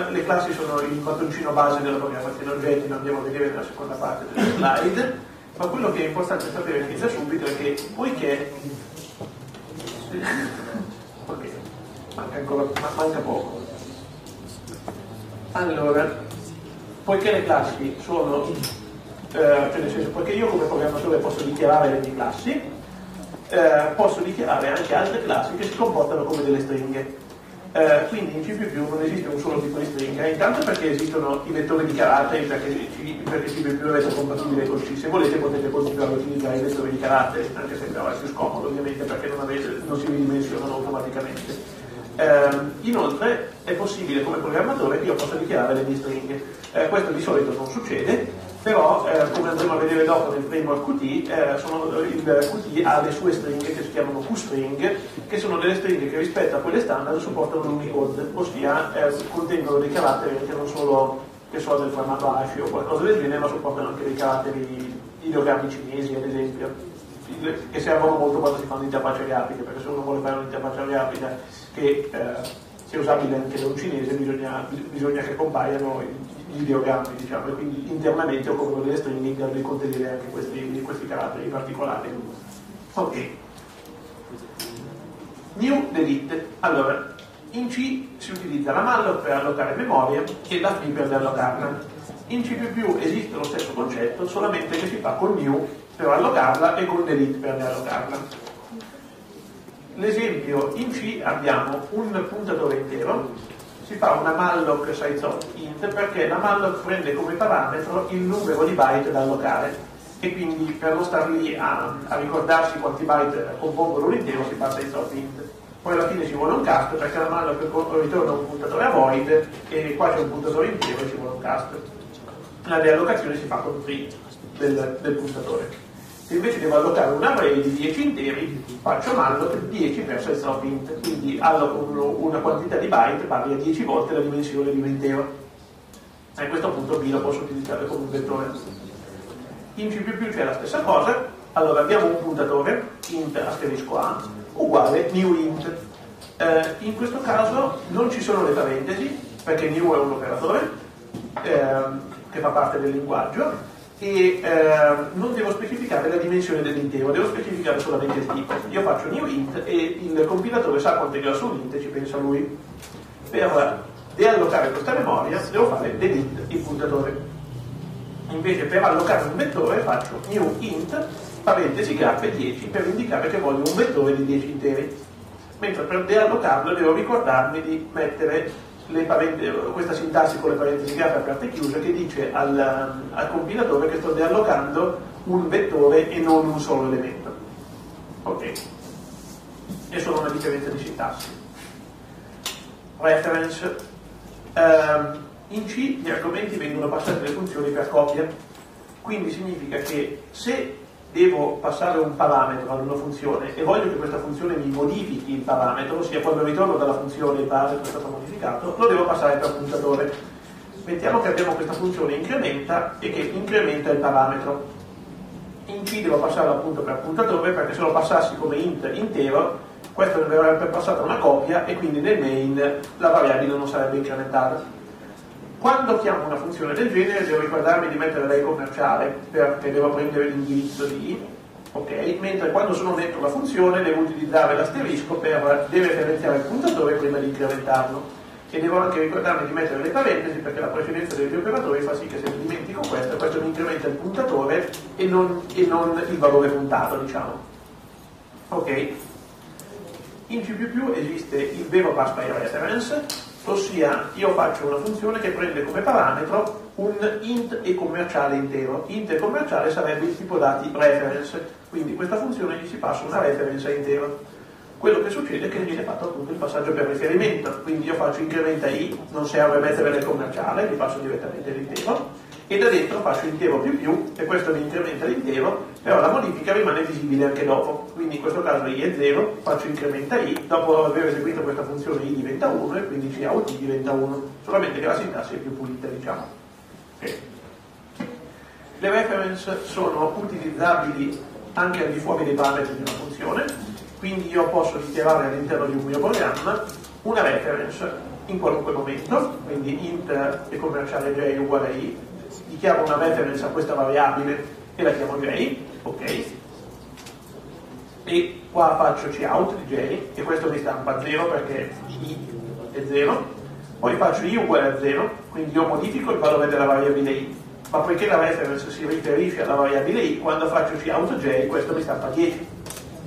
le classi sono il mattoncino base della programmazione oggetti, lo andiamo a vedere nella seconda parte della slide ma quello che è importante sapere fin da subito è che poiché ok manca ancora ma manca poco allora poiché le classi sono eh, cioè nel senso poiché io come programmatore posso dichiarare le mie classi eh, posso dichiarare anche altre classi che si comportano come delle stringhe eh, quindi in C++ non esiste un solo tipo di stringa, intanto perché esistono i vettori di caratteri, perché, perché C++ è retrocompatibile con C, se volete potete continuare a utilizzare i vettori di caratteri, anche se però è più scomodo ovviamente perché non, avete, non si ridimensionano automaticamente. Eh, inoltre è possibile come programmatore che io possa dichiarare le mie stringhe, eh, questo di solito non succede, però eh, come andremo a vedere dopo nel framework Qt, eh, sono, il Qt ha le sue stringhe che si chiamano QString, che sono delle stringhe che rispetto a quelle standard supportano l'Unicode, ossia eh, contengono dei caratteri che non solo che sono del formato ASCII o qualcosa del genere, ma supportano anche dei caratteri ideogrammi cinesi, ad esempio, che servono molto quando si fanno interfacce grafiche, perché se uno vuole fare un'interfaccia grafica che eh, sia usabile anche da un cinese, bisogna, bisogna che compaiano gli ideogrammi, diciamo, e quindi internamente occorrono delle stringhe di contenere anche questi, questi caratteri particolari. Ok. New delete. Allora, in C si utilizza la malloc per allocare memoria e la free per allocarla. In C++ esiste lo stesso concetto, solamente che si fa con new per allocarla e con delete per riallocarla. L'esempio in C abbiamo un puntatore intero si fa una malloc sizeof int perché la malloc prende come parametro il numero di byte da allocare e quindi per non star lì a, a ricordarsi quanti byte compongono un intero si fa sizeof int. Poi alla fine ci vuole un cast perché la malloc ritorna un puntatore a void e qua c'è un puntatore intero e ci vuole un cast. La riallocazione si fa con free del, del puntatore se invece devo allocare un array di 10 interi, faccio malloc 10 per self int, quindi alloco una quantità di byte pari a 10 volte la dimensione di un intero. A questo punto B lo posso utilizzare come un vettore. In C++ c'è la stessa cosa, allora abbiamo un puntatore, int asterisco A, uguale new int. Eh, in questo caso non ci sono le parentesi, perché new è un operatore eh, che fa parte del linguaggio, e eh, non devo specificare la dimensione dell'intero, devo specificare solamente il tipo. Io faccio new int e il compilatore sa quanto è grosso l'int e ci pensa lui. Per deallocare questa memoria devo fare delete il puntatore. Invece per allocare un vettore faccio new int parentesi graffe 10 per indicare che voglio un vettore di 10 interi. Mentre per deallocarlo devo ricordarmi di mettere questa sintassi con le parentesi aperte e chiuse che dice al, al, compilatore che sto deallocando un vettore e non un solo elemento. Ok. E solo una differenza di sintassi. Reference. Um, In C gli argomenti vengono passati alle funzioni per copia, quindi significa che se devo passare un parametro ad una funzione e voglio che questa funzione mi modifichi il parametro, ossia quando ritorno dalla funzione il parametro è stato modificato, lo devo passare per puntatore. Mettiamo che abbiamo questa funzione incrementa e che incrementa il parametro. In C devo passarlo appunto per puntatore perché se lo passassi come int intero, questo ne avrebbe passata una copia e quindi nel main la variabile non sarebbe incrementata. Quando chiamo una funzione del genere devo ricordarmi di mettere lei commerciale perché devo prendere l'indirizzo di ok? Mentre quando sono dentro la funzione devo utilizzare l'asterisco per dereferenziare il puntatore prima di incrementarlo e devo anche ricordarmi di mettere le parentesi perché la precedenza degli operatori fa sì che se mi dimentico questo, questo mi incrementa il puntatore e non, e non il valore puntato, diciamo. Ok? In C++ esiste il vero pass by reference ossia io faccio una funzione che prende come parametro un int e commerciale intero. Int e commerciale sarebbe il tipo dati reference, quindi questa funzione gli si passa una reference intero. Quello che succede è che viene fatto appunto il passaggio per riferimento, quindi io faccio incrementa i, non serve mettere nel commerciale, gli passo direttamente l'intero, e da dentro faccio intero più più e questo mi incrementa l'intero però la modifica rimane visibile anche dopo. Quindi in questo caso i è 0 faccio incrementa i dopo aver eseguito questa funzione i diventa 1 e quindi cout diventa 1 solamente che la sintassi è più pulita diciamo. Okay. le reference sono utilizzabili anche al di fuori dei parametri di una funzione quindi io posso dichiarare all'interno di un mio programma una reference in qualunque momento, quindi int e commerciale j uguale a i, dichiaro una reference a questa variabile e la chiamo j, ok? E qua faccio cout di j e questo mi stampa 0 perché i è 0, poi faccio i uguale a 0, quindi io modifico il valore della variabile i, ma poiché la reference si riferisce alla variabile i, quando faccio cout j questo mi stampa 10,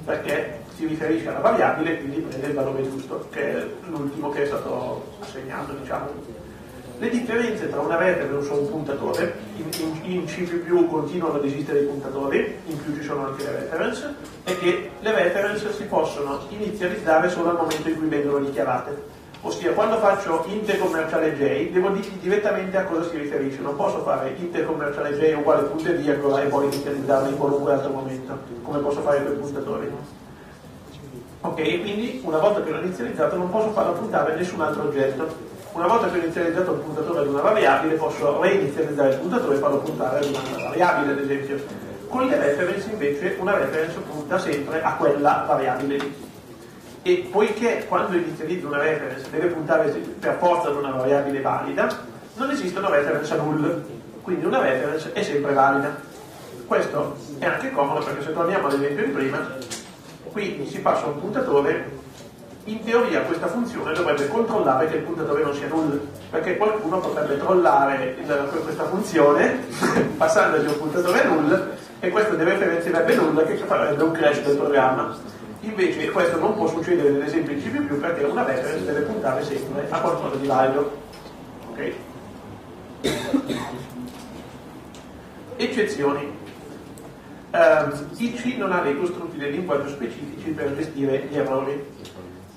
perché si riferisce alla variabile e quindi prende il valore giusto, che è l'ultimo che è stato assegnato, diciamo. Le differenze tra una reference e un puntatore, in, in, in C++ continuano ad esistere i puntatori, in più ci sono anche le reference, è che le reference si possono inizializzare solo al momento in cui vengono dichiarate. Ossia, quando faccio intercommerciale j, devo dirgli direttamente a cosa si riferisce. Non posso fare intercommerciale j uguale punto e e poi inizializzarla in qualunque altro momento, come posso fare con i puntatori. Ok, quindi una volta che l'ho inizializzato non posso farlo puntare a nessun altro oggetto una volta che ho inizializzato il puntatore ad una variabile posso reinizializzare il puntatore e farlo puntare ad un'altra variabile ad esempio. Con le reference invece una reference punta sempre a quella variabile lì. E poiché quando inizializzo una reference deve puntare per forza ad una variabile valida non esistono reference null. Quindi una reference è sempre valida. Questo è anche comodo perché se torniamo all'esempio di prima qui si passa un puntatore in teoria questa funzione dovrebbe controllare che il puntatore non sia null, perché qualcuno potrebbe trollare questa funzione passandogli un puntatore null e questo deve referenzierebbe null che farebbe un crash del programma. Invece questo non può succedere nell'esempio in C++ perché una reference deve puntare sempre a qualcosa di valido. Okay? Eccezioni. Um, ehm, IC non ha dei costrutti del linguaggio specifici per gestire gli errori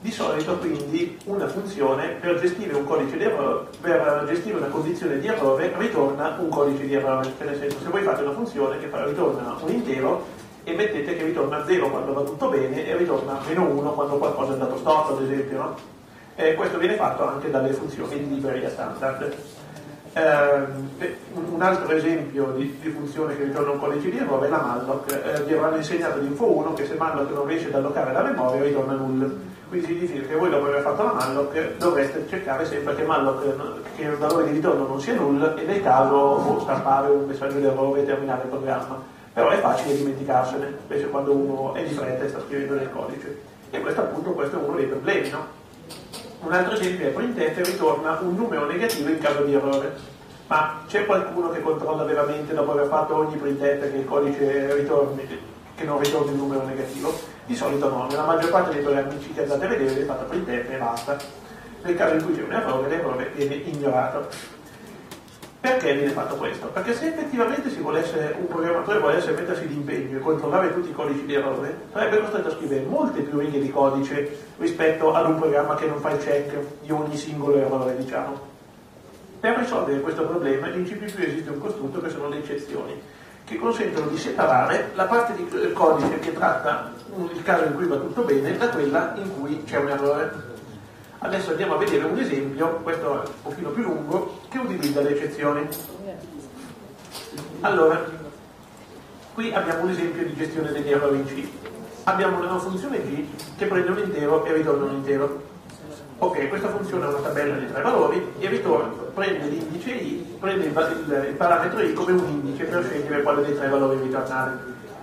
di solito quindi una funzione per gestire un codice di errore, per gestire una condizione di errore ritorna un codice di errore, cioè nel se voi fate una funzione che ritorna un intero e mettete che ritorna 0 quando va tutto bene e ritorna meno 1 quando qualcosa è andato storto ad esempio, no? E questo viene fatto anche dalle funzioni di libreria standard. Eh, un altro esempio di, di, funzione che ritorna un codice di errore è la malloc. Eh, vi avranno insegnato in info 1 che se malloc non riesce ad allocare la memoria ritorna null. Quindi significa che voi dopo aver fatto la malloc dovreste cercare sempre che, malloc, che il valore di ritorno non sia null e nel caso può stampare un messaggio di errore e terminare il programma. Però è facile dimenticarsene, specie quando uno è di fretta e sta scrivendo nel codice. E questo appunto questo è uno dei problemi, no? Un altro esempio è printf ritorna un numero negativo in caso di errore. Ma c'è qualcuno che controlla veramente dopo aver fatto ogni printf che il codice ritorni, che non ritorni un numero negativo? Di solito no, nella maggior parte dei programmi che andate a vedere è fatto printf e basta. Nel caso in cui c'è un errore, l'errore viene ignorato. Perché viene fatto questo? Perché se effettivamente volesse, un programmatore volesse mettersi d'impegno e controllare tutti i codici di errore, sarebbe costretto a scrivere molte più righe di codice rispetto ad un programma che non fa il check di ogni singolo errore, diciamo. Per risolvere questo problema in C++ esiste un costrutto che sono le eccezioni, che consentono di separare la parte di eh, codice che tratta il caso in cui va tutto bene da quella in cui c'è un errore. Adesso andiamo a vedere un esempio, questo è un pochino più lungo, che utilizza le eccezioni. Allora, qui abbiamo un esempio di gestione degli errori in C. Abbiamo una funzione G che prende un intero e ritorna un intero. Ok, questa funzione è una tabella di tre valori e ritorna, prende l'indice i, prende il, il, il, parametro i come un indice per scegliere quale dei tre valori ritornare.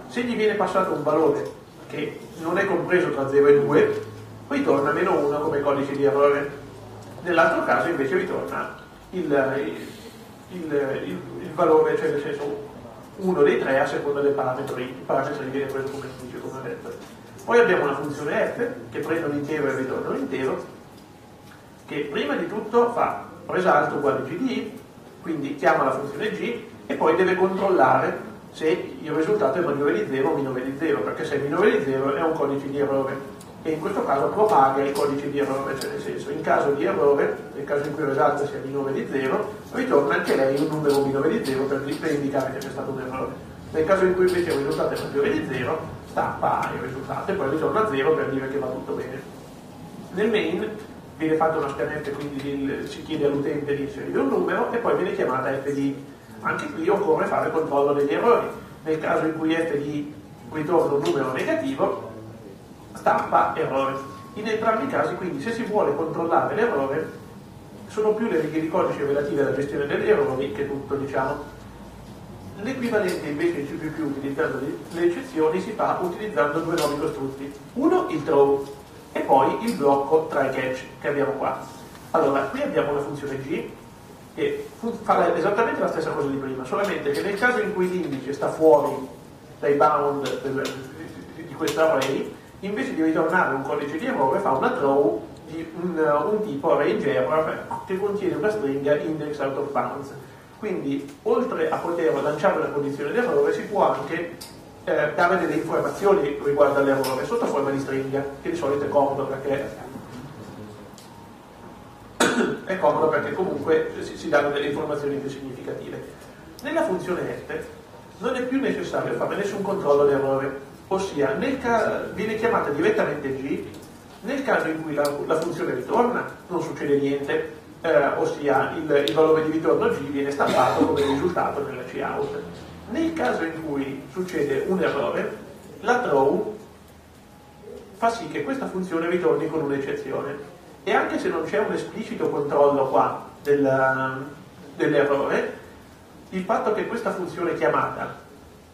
Se gli viene passato un valore che non è compreso tra 0 e 2, ritorna meno 1 come codice di errore. Nell'altro caso invece ritorna il, il, valore, cioè nel senso uno dei tre a seconda del parametro i, il parametro i viene preso come indice, come detto. Poi abbiamo una funzione f che prende un intero e ritorna un intero che prima di tutto fa result uguale gd, quindi chiama la funzione g e poi deve controllare se il risultato è maggiore di 0 o minore di 0, perché se è minore di 0 è un codice di errore e in questo caso propaga il codice di errore, cioè nel senso in caso di errore, nel caso in cui il result sia minore di 0, ritorna anche lei un numero minore di 0 per, per indicare che c'è stato un errore. Nel caso in cui invece il risultato è maggiore di 0, stampa il risultato e poi ritorna a 0 per dire che va tutto bene. Nel main viene fatta una scanetta, quindi si chiede all'utente di inserire un numero e poi viene chiamata fd. Anche qui occorre fare controllo degli errori. Nel caso in cui fd ritorna un numero negativo, stampa errore. In entrambi i casi, quindi, se si vuole controllare l'errore, sono più le righe di codice relative alla gestione degli errori che tutto, diciamo. L'equivalente invece in C++ utilizzando le eccezioni si fa utilizzando due nuovi costrutti. Uno, il throw, e poi il blocco try catch che abbiamo qua. Allora, qui abbiamo una funzione g che fa esattamente la stessa cosa di prima, solamente che nel caso in cui l'indice sta fuori dai bound di questa array, invece di ritornare un codice di errore fa una throw di un, un tipo range error che contiene una stringa index out of bounds. Quindi, oltre a poter lanciare una condizione di errore, si può anche eh, dare delle informazioni riguardo all'errore sotto forma di stringa, che di solito è comodo perché è comodo perché comunque si, si, danno delle informazioni più significative. Nella funzione f non è più necessario fare nessun controllo d'errore, ossia viene chiamata direttamente g nel caso in cui la, la funzione ritorna non succede niente, eh, ossia il, il, valore di ritorno g viene stampato come risultato nella cout. Nel caso in cui succede un errore, la throw fa sì che questa funzione ritorni con un'eccezione e anche se non c'è un esplicito controllo qua del, dell'errore, il fatto che questa funzione chiamata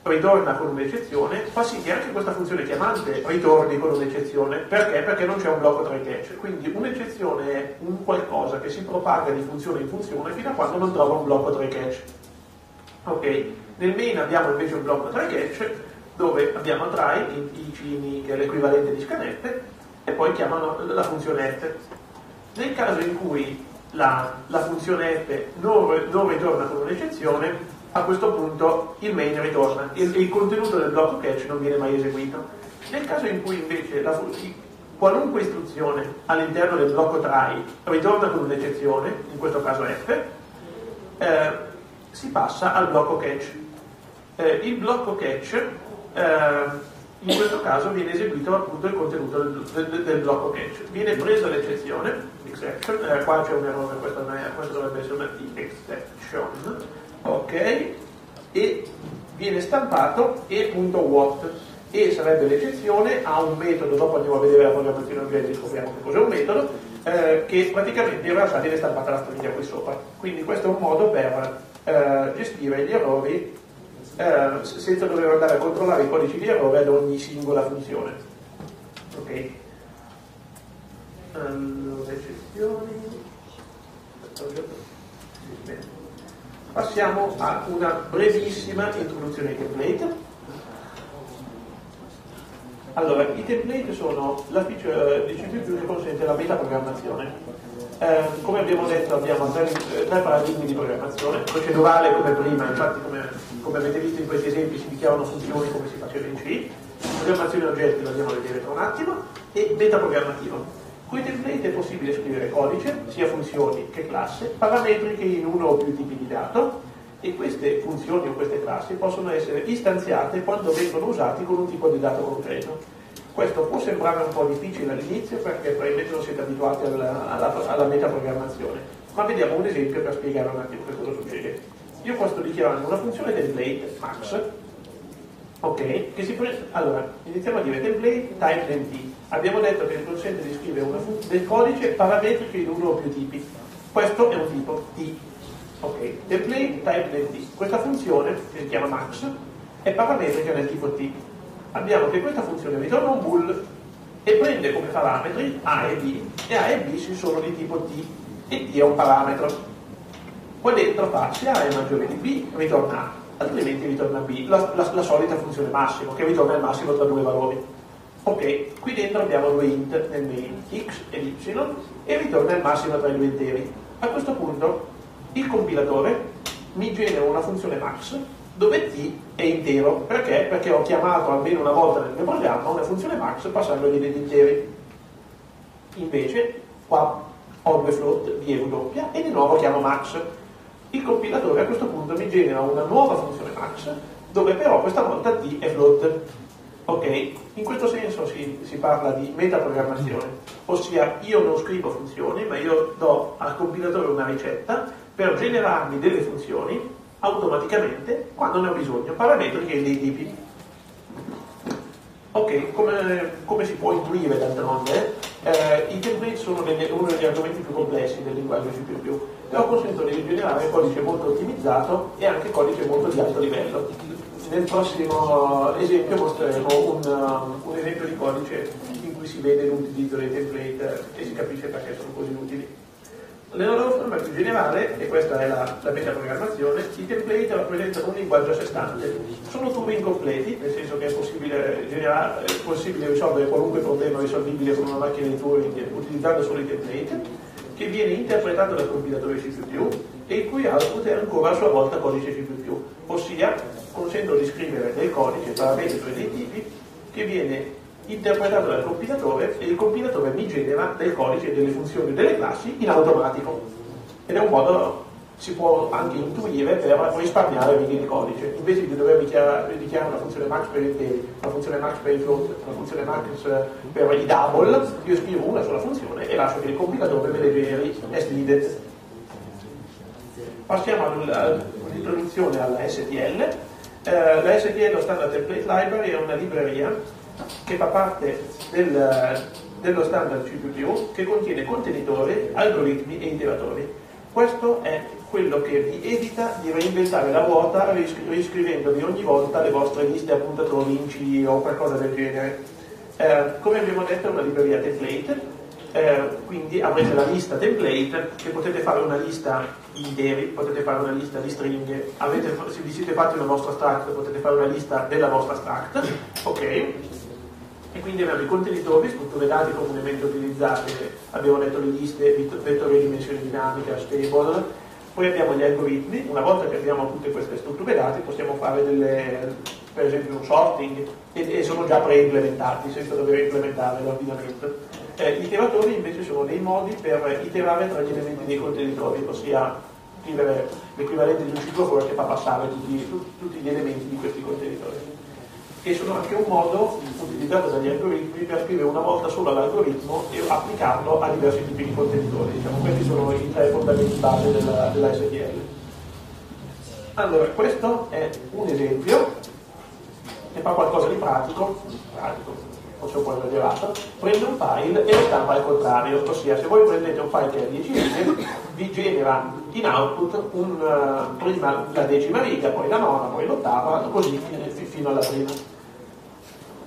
ritorna con un'eccezione fa sì che anche questa funzione chiamante ritorni con un'eccezione perché? Perché non c'è un blocco try catch quindi un'eccezione è un qualcosa che si propaga di funzione in funzione fino a quando non trova un blocco try catch ok? Nel main abbiamo invece un blocco try catch dove abbiamo try, i cini che è l'equivalente di scanette, e poi chiamano la funzione f. Nel caso in cui la, la funzione f non, non, ritorna con un'eccezione, a questo punto il main ritorna, il, il, contenuto del blocco catch non viene mai eseguito. Nel caso in cui invece la, qualunque istruzione all'interno del blocco try ritorna con un'eccezione, in questo caso f, eh, si passa al blocco catch eh, il blocco catch eh, in questo caso viene eseguito appunto il contenuto del, del, del blocco catch. Viene presa l'eccezione exception, eh, qua c'è un errore questo dovrebbe essere una exception ok? E viene stampato e.what e sarebbe l'eccezione ha un metodo dopo andiamo a vedere la programmazione oggetti scopriamo che cos'è un metodo eh, che praticamente in realtà viene stampata la stringa qui sopra. Quindi questo è un modo per eh, gestire gli errori eh, senza dover andare a controllare i codici di errore ad ogni singola funzione. Ok? Allora. Passiamo a una brevissima introduzione ai template. Allora, i template sono la feature di C++ che consente la metaprogrammazione. Eh, come abbiamo detto abbiamo tre, tre paradigmi di programmazione, procedurale come prima, infatti come come avete visto in questi esempi si dichiarano funzioni come si faceva in C, programmazione oggetti lo andiamo a vedere tra un attimo, e metaprogrammativo. Con i template è possibile scrivere codice, sia funzioni che classe, parametriche in uno o più tipi di dato e queste funzioni o queste classi possono essere istanziate quando vengono usati con un tipo di dato concreto. Questo può sembrare un po' difficile all'inizio perché probabilmente non siete abituati alla, alla, alla metaprogrammazione, ma vediamo un esempio per spiegare un attimo che cosa succede. Io qua sto dichiarando una funzione template max, ok, che si prende, allora, iniziamo a dire template type empty. Abbiamo detto che consente di scrivere una, del codice parametrico in uno o più tipi. Questo è un tipo T. Ok, template type empty. Questa funzione, che si chiama max, è parametrica nel tipo T abbiamo che questa funzione ritorna un bool e prende come parametri A e B e A e B sono di tipo T e T è un parametro. Qua dentro fa se A è maggiore di B ritorna A, altrimenti ritorna B, la, la, la solita funzione massimo che ritorna il massimo tra due valori. Ok, qui dentro abbiamo due int nel main, x ed y, e ritorna il massimo tra i due interi. A questo punto il compilatore mi genera una funzione max dove t è intero. Perché? Perché ho chiamato almeno una volta nel mio programma una funzione max passandogli degli interi. Invece qua ho due float v e w e di nuovo chiamo max. Il compilatore a questo punto mi genera una nuova funzione max dove però questa volta t è float. Ok? In questo senso si, si parla di metaprogrammazione, ossia io non scrivo funzioni, ma io do al compilatore una ricetta per generarmi delle funzioni automaticamente quando ne ho bisogno, parametri e dei tipi. Ok, come, come si può intuire d'altronde, eh, i template sono degli, uno degli argomenti più complessi del linguaggio C++, però consentono di generare codice molto ottimizzato e anche codice molto di alto livello. Nel prossimo esempio mostreremo un, un esempio di codice in cui si vede l'utilizzo dei template e si capisce perché sono così utili. Nella loro forma più generale, e questa è la, la metaprogrammazione, i template rappresentano un linguaggio a sé stante. Sono tool incompleti, nel senso che è possibile, generare, è possibile risolvere qualunque problema risolvibile con una macchina di Turing utilizzando solo i template, che viene interpretato dal compilatore C++ e il cui output è ancora a sua volta codice C++, ossia consentono di scrivere del codice, parametri e dei tipi, che viene interpretato dal compilatore e il compilatore mi genera del codice, delle funzioni, delle classi in automatico. Ed è un modo, si può anche intuire per risparmiare righe di codice. Invece di dover dichiarare, dichiarare una funzione max per interi, una funzione max per i float, una funzione max per i double, io scrivo una sola funzione e lascio che il compilatore me le generi as needed. Passiamo all'introduzione alla STL. Eh, la STL, lo Standard Template Library, è una libreria che fa parte del, dello standard CPU che contiene contenitori, algoritmi e iteratori. Questo è quello che vi evita di reinventare la ruota riscrivendovi ogni volta le vostre liste a puntatori in C o qualcosa del genere. Eh, come abbiamo detto è una libreria template, eh, quindi avrete la lista template che potete fare una lista di interi, potete fare una lista di stringhe, avete, se vi siete fatti una vostra struct potete fare una lista della vostra struct, ok? E quindi abbiamo i contenitori, strutture dati comunemente utilizzate, abbiamo detto le liste, vettori di dimensione dinamica, stable, poi abbiamo gli algoritmi, una volta che abbiamo tutte queste strutture dati possiamo fare delle, per esempio un sorting e, e sono già pre-implementati senza dover implementare l'ordinamento. Eh, iteratori invece sono dei modi per iterare tra gli elementi dei contenitori, ossia scrivere l'equivalente di un ciclo che fa passare tutti, tutti gli elementi di questi contenitori che sono anche un modo utilizzato dagli algoritmi per scrivere una volta solo l'algoritmo e applicarlo a diversi tipi di contenitori. Diciamo, questi sono i tre fondamenti base della, della STL. Allora, questo è un esempio che fa qualcosa di pratico, pratico, forse un po' esagerato, prende un file e lo stampa al contrario, ossia se voi prendete un file che ha 10 righe, vi genera in output un, uh, prima la decima riga, poi la nona, poi l'ottava, così fino alla prima.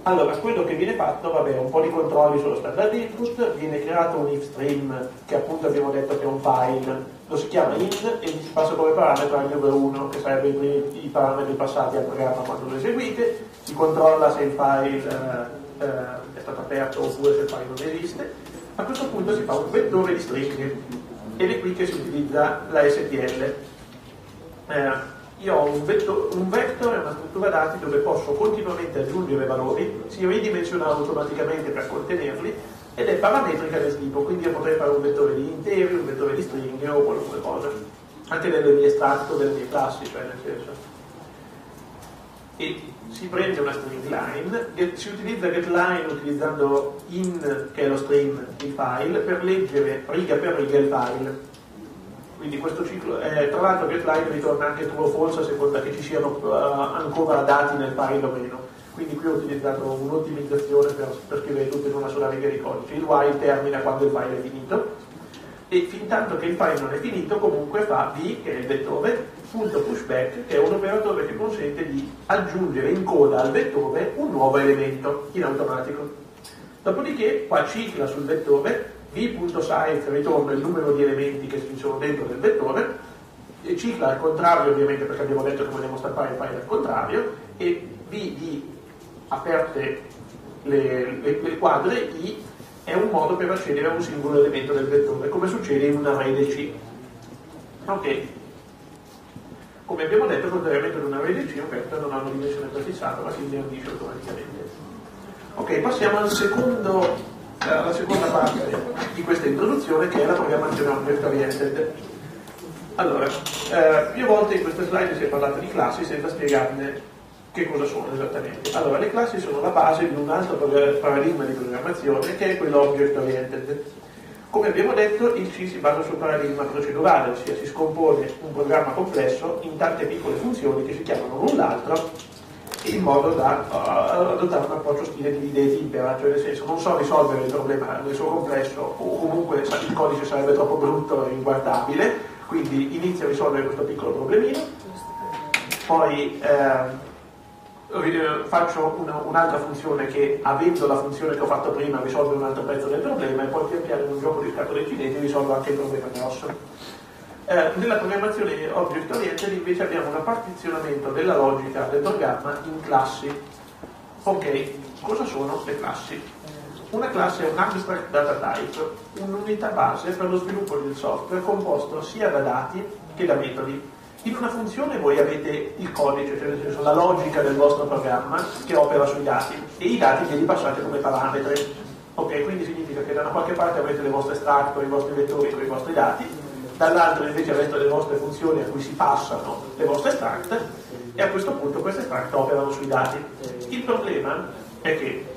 Allora, quello che viene fatto, vabbè, un po' di controlli sullo standard input, viene creato un if stream che appunto abbiamo detto che è un file, lo si chiama int e gli si passa come parametro anche per 1, che sarebbe i, i, parametri passati al programma quando lo eseguite, si controlla se il file eh, eh, è stato aperto oppure se il file non esiste, a questo punto si fa un vettore di stringhe ed è qui che si utilizza la STL. Eh, io ho un, vetto, un vector e una struttura dati dove posso continuamente aggiungere valori, si ridimensiona automaticamente per contenerli ed è parametrica del tipo, quindi io potrei fare un vettore di interi, un vettore di stringhe o qualunque cosa, anche nelle mie estratto, delle mie classi, cioè nel senso. E si prende una string line, si utilizza getLine utilizzando in, che è lo stream, il file, per leggere riga per riga il file. Quindi questo ciclo, eh, tra l'altro getLine ritorna anche true o false a seconda che ci siano uh, ancora dati nel file o meno. Quindi qui ho utilizzato un'ottimizzazione per, per scrivere tutto in una sola riga di codice. Il while termina quando il file è finito e fin tanto che il file non è finito comunque fa v, che è il vettore, punto pushback, che è un operatore che consente di aggiungere in coda al vettore un nuovo elemento in automatico. Dopodiché qua cicla sul vettore v.size ritorna il numero di elementi che ci sono dentro del vettore e cicla al contrario ovviamente perché abbiamo detto che vogliamo stampare il file al contrario e v di aperte le, le, le quadre i è un modo per accedere a un singolo elemento del vettore, come succede in un array C. Ok. Come abbiamo detto, contrariamente ad un array del C, un vector non ha una dimensione prefissata, ma si ingrandisce automaticamente. Ok, passiamo al secondo, eh, alla seconda parte di questa introduzione, che è la programmazione object oriented. Allora, eh, più volte in queste slide si è parlato di classi senza spiegarne che cosa sono esattamente? Allora, le classi sono la base di un altro paradigma di programmazione che è quello object oriented. Come abbiamo detto, il C si basa sul paradigma procedurale, ossia si scompone un programma complesso in tante piccole funzioni che si chiamano l'un l'altro in modo da uh, adottare un approccio stile di idee impera, cioè nel senso non so risolvere il problema nel suo complesso o comunque il codice sarebbe troppo brutto e inguardabile, quindi inizio a risolvere questo piccolo problemino, poi eh, faccio una, un'altra funzione che avendo la funzione che ho fatto prima risolve un altro pezzo del problema e poi pian piano in un gioco di scatole cinesi risolvo anche il problema grosso. Eh, nella programmazione object oriented invece abbiamo un partizionamento della logica del programma in classi. Ok, cosa sono le classi? Una classe è un abstract data type, un'unità base per lo sviluppo del software composto sia da dati che da metodi in una funzione voi avete il codice, cioè nel senso la logica del vostro programma che opera sui dati e i dati li passate come parametri. Ok, quindi significa che da una qualche parte avete le vostre extractor, i vostri vettori con i vostri dati, dall'altro invece avete le vostre funzioni a cui si passano le vostre extract e a questo punto queste extract operano sui dati. Il problema è che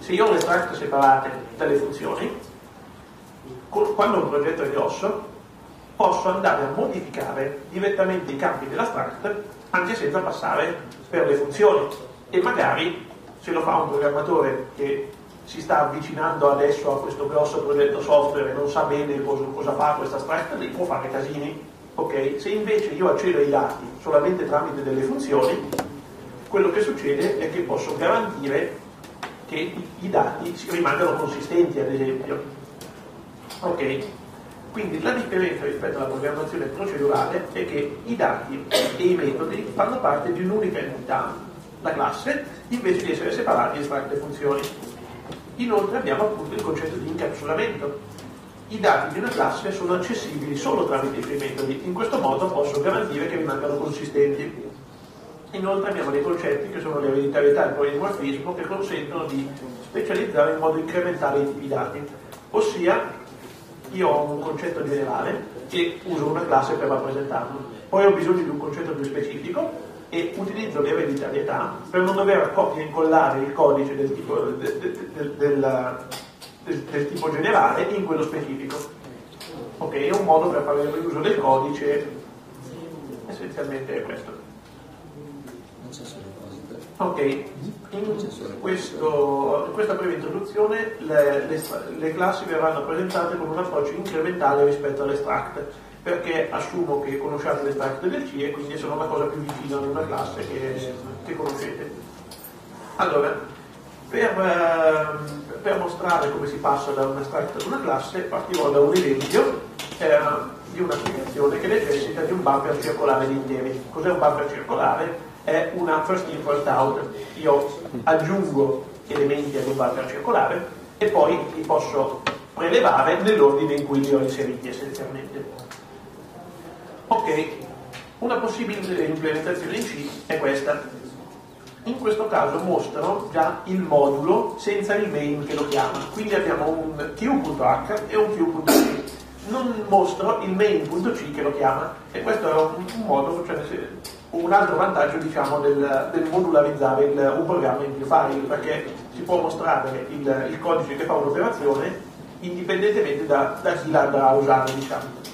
se io ho le extract separate dalle funzioni, quando un progetto è grosso, posso andare a modificare direttamente i campi dell'abstract anche senza passare per le funzioni e magari se lo fa un programmatore che si sta avvicinando adesso a questo grosso progetto software e non sa bene cosa, cosa fa questa abstract lì può fare casini ok? se invece io accedo ai dati solamente tramite delle funzioni quello che succede è che posso garantire che i dati rimangano consistenti ad esempio ok? Quindi la differenza rispetto alla programmazione procedurale è che i dati e i metodi fanno parte di un'unica entità, la classe, invece di essere separati in tante funzioni. Inoltre abbiamo appunto il concetto di incapsulamento. I dati di una classe sono accessibili solo tramite i suoi metodi, in questo modo posso garantire che rimangano consistenti. Inoltre abbiamo dei concetti che sono l'ereditarietà e il polimorfismo che consentono di specializzare in modo incrementale i dati, ossia io ho un concetto generale e uso una classe per rappresentarlo. Poi ho bisogno di un concetto più specifico e utilizzo l'ereditarietà per non dover copia e incollare il codice del tipo, del, del, del tipo generale in quello specifico. Ok, è un modo per fare l'uso del codice, essenzialmente è questo. Ok, in, questo, in questa breve introduzione le, le, le, classi verranno presentate con un approccio incrementale rispetto all'extract, perché assumo che conosciate l'extract del C e quindi sono una cosa più vicina ad una classe che, che conoscete. Allora, per, eh, per, mostrare come si passa da un extract ad una classe, partirò da un esempio eh, di un'applicazione che necessita di un buffer circolare di interi. Cos'è un buffer circolare? è una first in first out. Io aggiungo elementi ad un buffer circolare e poi li posso prelevare nell'ordine in cui li ho inseriti essenzialmente. Ok, una possibile implementazione in C è questa. in questo caso mostrano già il modulo senza il main che lo chiama. Quindi abbiamo un q.h e un q.c. Non mostro il main.c che lo chiama e questo è un, un modo, cioè un altro vantaggio diciamo, del, del modularizzare il, un programma in più file perché si può mostrare il, il codice che fa un'operazione indipendentemente da, da, chi la andrà a usare diciamo.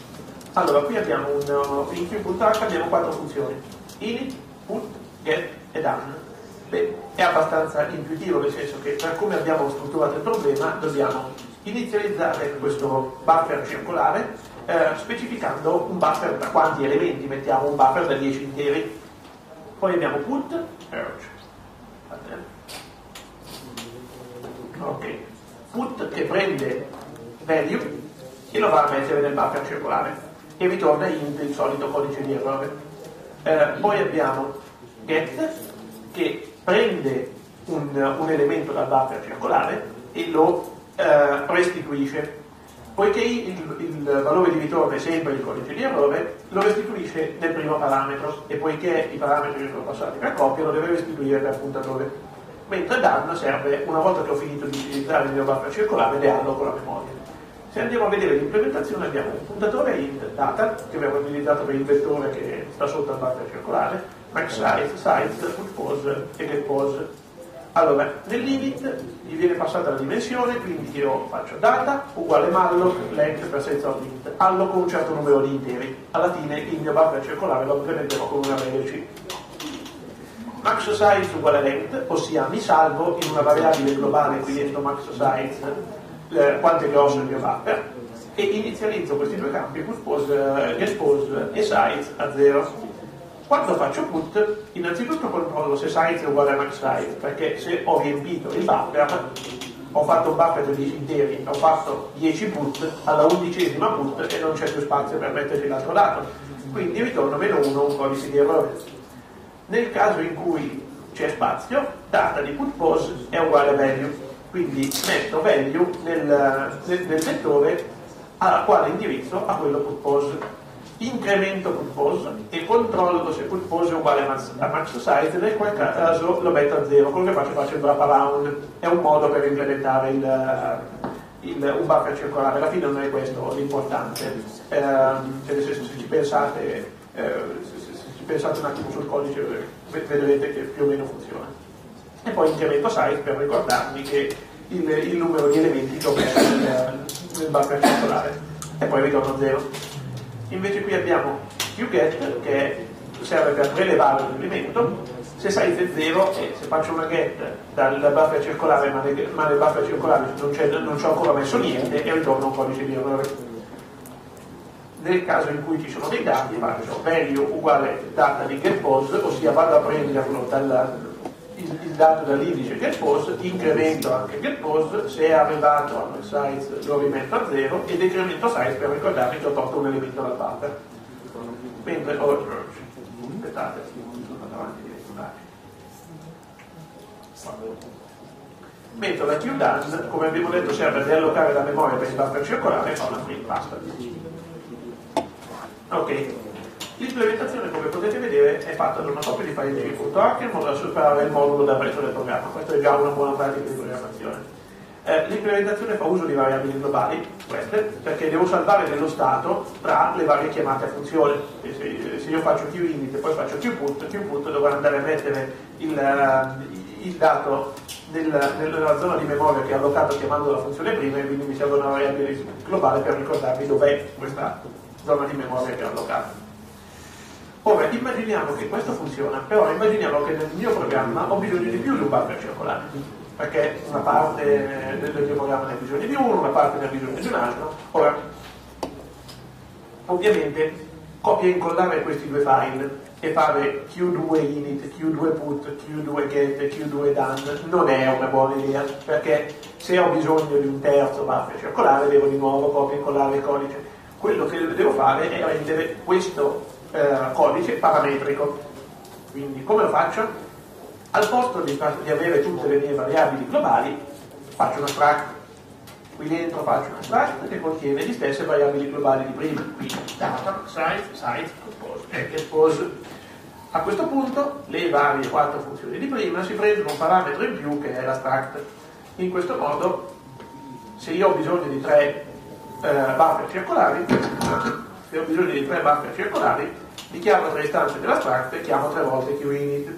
Allora qui abbiamo un, in q.h abbiamo quattro funzioni. Init, put, get e done. Beh, è abbastanza intuitivo nel senso che per come abbiamo strutturato il problema dobbiamo inizializzare questo buffer circolare eh, specificando un buffer da quanti elementi? Mettiamo un buffer da 10 interi. Poi abbiamo put purge ok. Put che prende value e lo va a mettere nel buffer circolare e ritorna int il solito codice di errore eh, poi abbiamo get che prende un, un, elemento dal buffer circolare e lo eh, restituisce poiché il, il, valore di ritorno è sempre il codice di errore, lo restituisce nel primo parametro e poiché i parametri sono passati per coppia lo deve restituire per puntatore. Mentre done serve, una volta che ho finito di utilizzare il mio buffer circolare, le alloco la memoria. Se andiamo a vedere l'implementazione abbiamo un puntatore int data, che abbiamo utilizzato per il vettore che sta sotto al buffer circolare, max size, size, put pose e get pose allora, nell'init gli viene passata la dimensione, quindi io faccio data uguale malloc length per senza of int, alloco un certo numero di interi. Alla fine il mio buffer circolare lo implementerò con una regecy. Max size uguale length, ossia mi salvo in una variabile globale qui dentro max size eh, quanto è grosso il buffer e inizializzo questi due campi, pose, eh, expose e size a 0 quando faccio put, innanzitutto controllo se size è uguale a max size, perché se ho riempito il buffer, ho fatto un buffer di 10 interi, ho fatto 10 put, alla undicesima put e non c'è più spazio per metterci l'altro dato. Quindi ritorno meno 1 un codice di errore. Nel caso in cui c'è spazio, data di put pose è uguale a value. Quindi metto value nel, nel, nel vettore a quale indirizzo a quello put pose. Incremento purpose e controllo se purpose è uguale a max size, nel qual caso lo metto a zero, quello che faccio faccio il wraparound, è un modo per implementare il, il, un buffer circolare, alla fine non è questo l'importante, eh, cioè se, se, ci pensate, eh, se, se, ci pensate un attimo sul codice vedrete che più o meno funziona. E poi incremento size per ricordarmi che il, il numero di elementi che ho messo nel, nel buffer circolare. E poi ritorno a zero. Invece qui abbiamo qget che serve per prelevare l'elemento se size è 0 e se faccio una get dal buffer circolare ma nel, ma nel buffer circolare non, non ci ho ancora messo niente e ritorno un codice di errore. Nel caso in cui ci sono dei dati faccio value uguale data di getPose ossia vado a prenderlo dal, il, il dato dall'indice getPose incremento anche getPose se è arrivato al size lo rimetto a 0 e decremento size per ricordarmi che ho tolto un elemento dal buffer mentre oh, aspettate sono andato avanti mentre la qdone come abbiamo detto serve a riallocare la memoria per il buffer circolare e fa una print basta. Ok L'implementazione, come potete vedere, è fatta da una copia di file H in modo da superare il modulo da preso del programma. Questa è già una buona pratica di programmazione. Eh, l'implementazione fa uso di variabili globali, queste, perché devo salvare nello stato tra le varie chiamate a funzione. Se, se, io faccio qinit e poi faccio qput, qput dovrà andare a mettere il, uh, il dato nel, nella zona di memoria che è allocato chiamando la funzione prima e quindi mi serve una variabile globale per ricordarmi dov'è questa zona di memoria che ho allocato. Ora, immaginiamo che questo funziona, però immaginiamo che nel mio programma ho bisogno di più di un buffer circolare, perché una parte del mio programma ne ha bisogno di uno, una parte ne ha bisogno di un altro. Ora, ovviamente, copia e incollare questi due file e fare q2 init, q2 put, q2 get, q2 done non è una buona idea, perché se ho bisogno di un terzo buffer circolare devo di nuovo copia e incollare il codice. Quello che devo fare è rendere questo eh, codice parametrico. Quindi come lo faccio? Al posto di, di, avere tutte le mie variabili globali, faccio una struct. Qui dentro faccio una struct che contiene le stesse variabili globali di prima. Quindi data, size, size, compose, e expose. A questo punto le varie quattro funzioni di prima si prendono un parametro in più che è l'abstract. In questo modo, se io ho bisogno di tre eh, buffer circolari, se ho bisogno di tre buffer circolari, li chiamo tre istanze dell'abstract e chiamo tre volte QInit.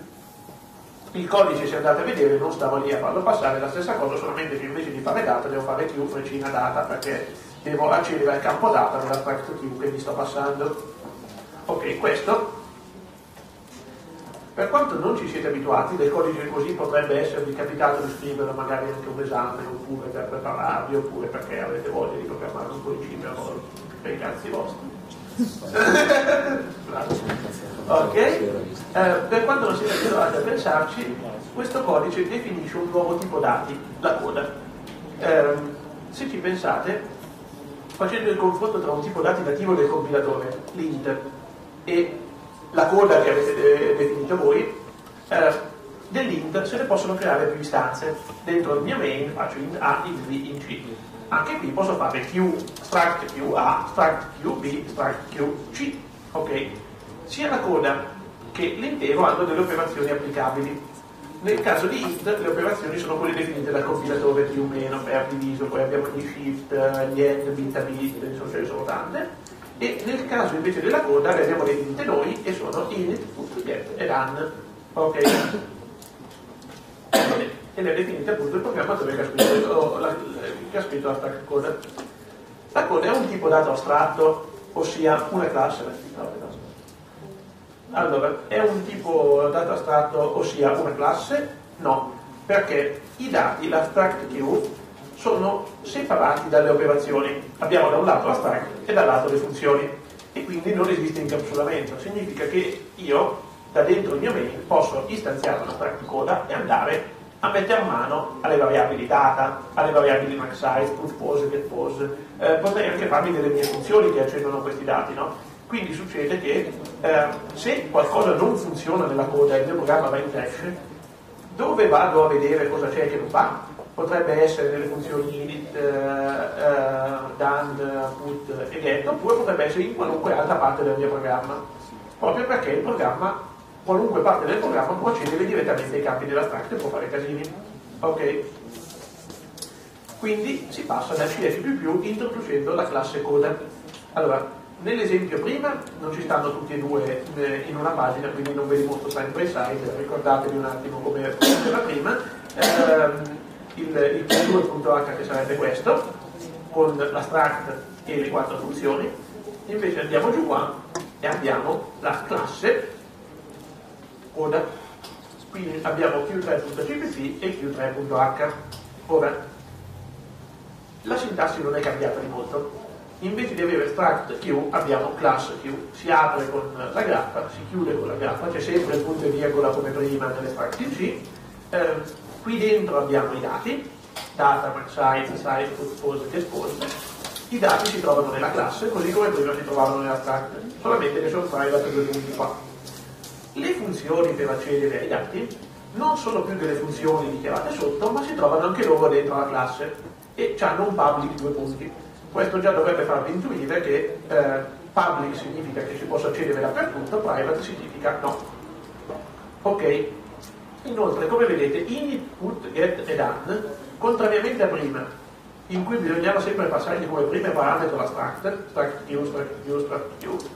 Il codice, se andate a vedere, non stavo lì a farlo passare, la stessa cosa, solamente che invece di fare data devo fare Q frecina data, perché devo accedere al campo data dell'abstract Q che mi sto passando. Ok, questo per quanto non ci siete abituati, del codice così potrebbe esservi capitato di scriverlo magari anche un esame, oppure per prepararvi, oppure perché avete voglia di programmare un po' in cibo per i cazzi vostri. Ok? Eh, per quanto non siete abituati a pensarci, questo codice definisce un nuovo tipo dati, la coda. Eh, se ci pensate, facendo il confronto tra un tipo dati nativo del compilatore, l'int, e la coda che avete definito voi, eh, dell'int se ne possono creare più istanze. Dentro il mio main faccio int A, int B, int C. Anche qui posso fare Q, struct QA, struct QB, struct QC. Ok? Sia la coda che l'intero hanno delle operazioni applicabili. Nel caso di int le operazioni sono quelle definite dal compilatore più o meno per diviso, poi abbiamo gli shift, gli end, bit a bit, insomma ce ne sono tante e nel caso invece della coda le abbiamo definite noi e sono init, put, get e run ok e le ha definite appunto il programmatore che ha scritto, la, che ha scritto la stack code la coda è un tipo dato astratto ossia una classe allora è un tipo dato astratto ossia una classe no perché i dati l'abstract queue sono separati dalle operazioni. Abbiamo da un lato la stack e dal lato le funzioni e quindi non esiste incapsulamento. Significa che io da dentro il mio main posso istanziare stack coda e andare a mettere mano alle variabili data, alle variabili max size, put pose, get pose, eh, potrei anche farmi delle mie funzioni che accendono questi dati, no? Quindi succede che eh, se qualcosa non funziona nella coda e il mio programma va in flash, dove vado a vedere cosa c'è che non va? potrebbe essere nelle funzioni init, uh, uh, done, put e get, oppure potrebbe essere in qualunque altra parte del mio programma, proprio perché il programma, qualunque parte del programma può accedere direttamente ai campi dell'abstract e può fare casini. Ok? Quindi si passa da CS++ introducendo la classe coda. Allora, nell'esempio prima non ci stanno tutti e due eh, in una pagina, quindi non ve li mostro side by side, ricordatevi un attimo come era prima. Eh, il, il P2.h che sarebbe questo, con l'abstract e le quattro funzioni, invece andiamo giù qua e abbiamo la classe coda. Quindi abbiamo q3.cpp e q3.h. Ora, la sintassi non è cambiata di molto. Invece di avere struct q abbiamo class q. Si apre con la graffa, si chiude con la graffa, c'è sempre il punto e virgola come prima nell'extract in C. Eh, Qui dentro abbiamo i dati, data, max size, size, pose, get pose. I dati si trovano nella classe, così come prima si trovavano nell'abstract, solamente che sono private due punti qua. Le funzioni per accedere ai dati non sono più delle funzioni dichiarate sotto, ma si trovano anche loro dentro la classe e hanno un public due punti. Questo già dovrebbe farvi intuire che eh, public significa che si possa accedere dappertutto, private significa no. Ok, Inoltre, come vedete, init, put, get e done, contrariamente a prima, in cui bisognava sempre passargli come primo parametro la struct, struct q, struct q, struct q,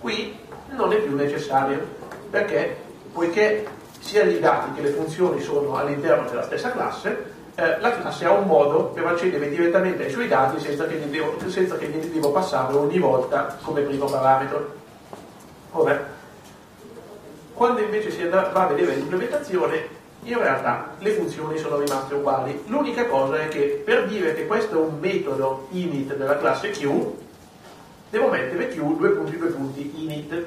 qui non è più necessario, perché poiché sia i dati che le funzioni sono all'interno della stessa classe, eh, la classe ha un modo per accedere direttamente ai suoi dati senza che, gli devo, senza che gli devo passarlo ogni volta come primo parametro. Ora, quando invece si va a vedere l'implementazione, in realtà le funzioni sono rimaste uguali. L'unica cosa è che per dire che questo è un metodo init della classe Q, devo mettere Q due punti due punti init,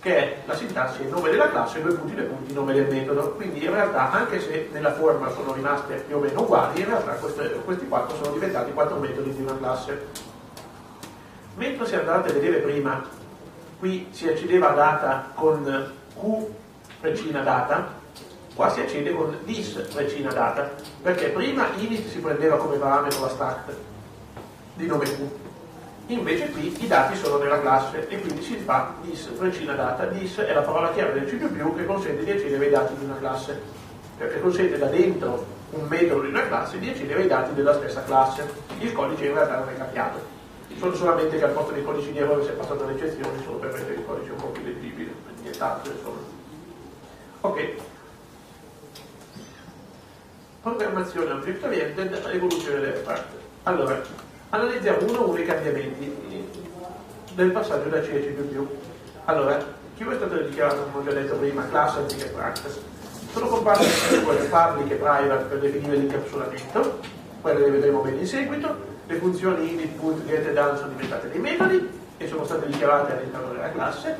che è la sintassi il nome della classe, due punti due punti nome del metodo. Quindi in realtà, anche se nella forma sono rimaste più o meno uguali, in realtà queste, questi quattro sono diventati quattro metodi di una classe. Mentre se andate a vedere prima qui si accedeva a data con Q precina data, qua si accede con dis precina data, perché prima init si prendeva come parametro la stack di nome Q, Invece qui i dati sono nella classe e quindi si fa dis freccina data. Dis è la parola chiave del C++ che consente di accedere ai dati di una classe, perché consente da dentro un metodo di una classe di accedere ai dati della stessa classe. Il codice in realtà non è cambiato. Sono solamente che al posto dei codici di errore si è passato alle eccezioni solo per rendere il codice un po' più leggibile, nient'altro insomma. Ok. Programmazione object oriented, evoluzione delle parti. Allora, Analizziamo uno a uno i cambiamenti del passaggio da C a C++. Allora, Q è stato dichiarato, come ho detto prima, class anziché practice. Sono comparse quelle public e private per definire l'incapsulamento, quelle le vedremo bene in seguito. Le funzioni init, put, get e done sono diventate dei metodi e sono state dichiarate all'interno della classe.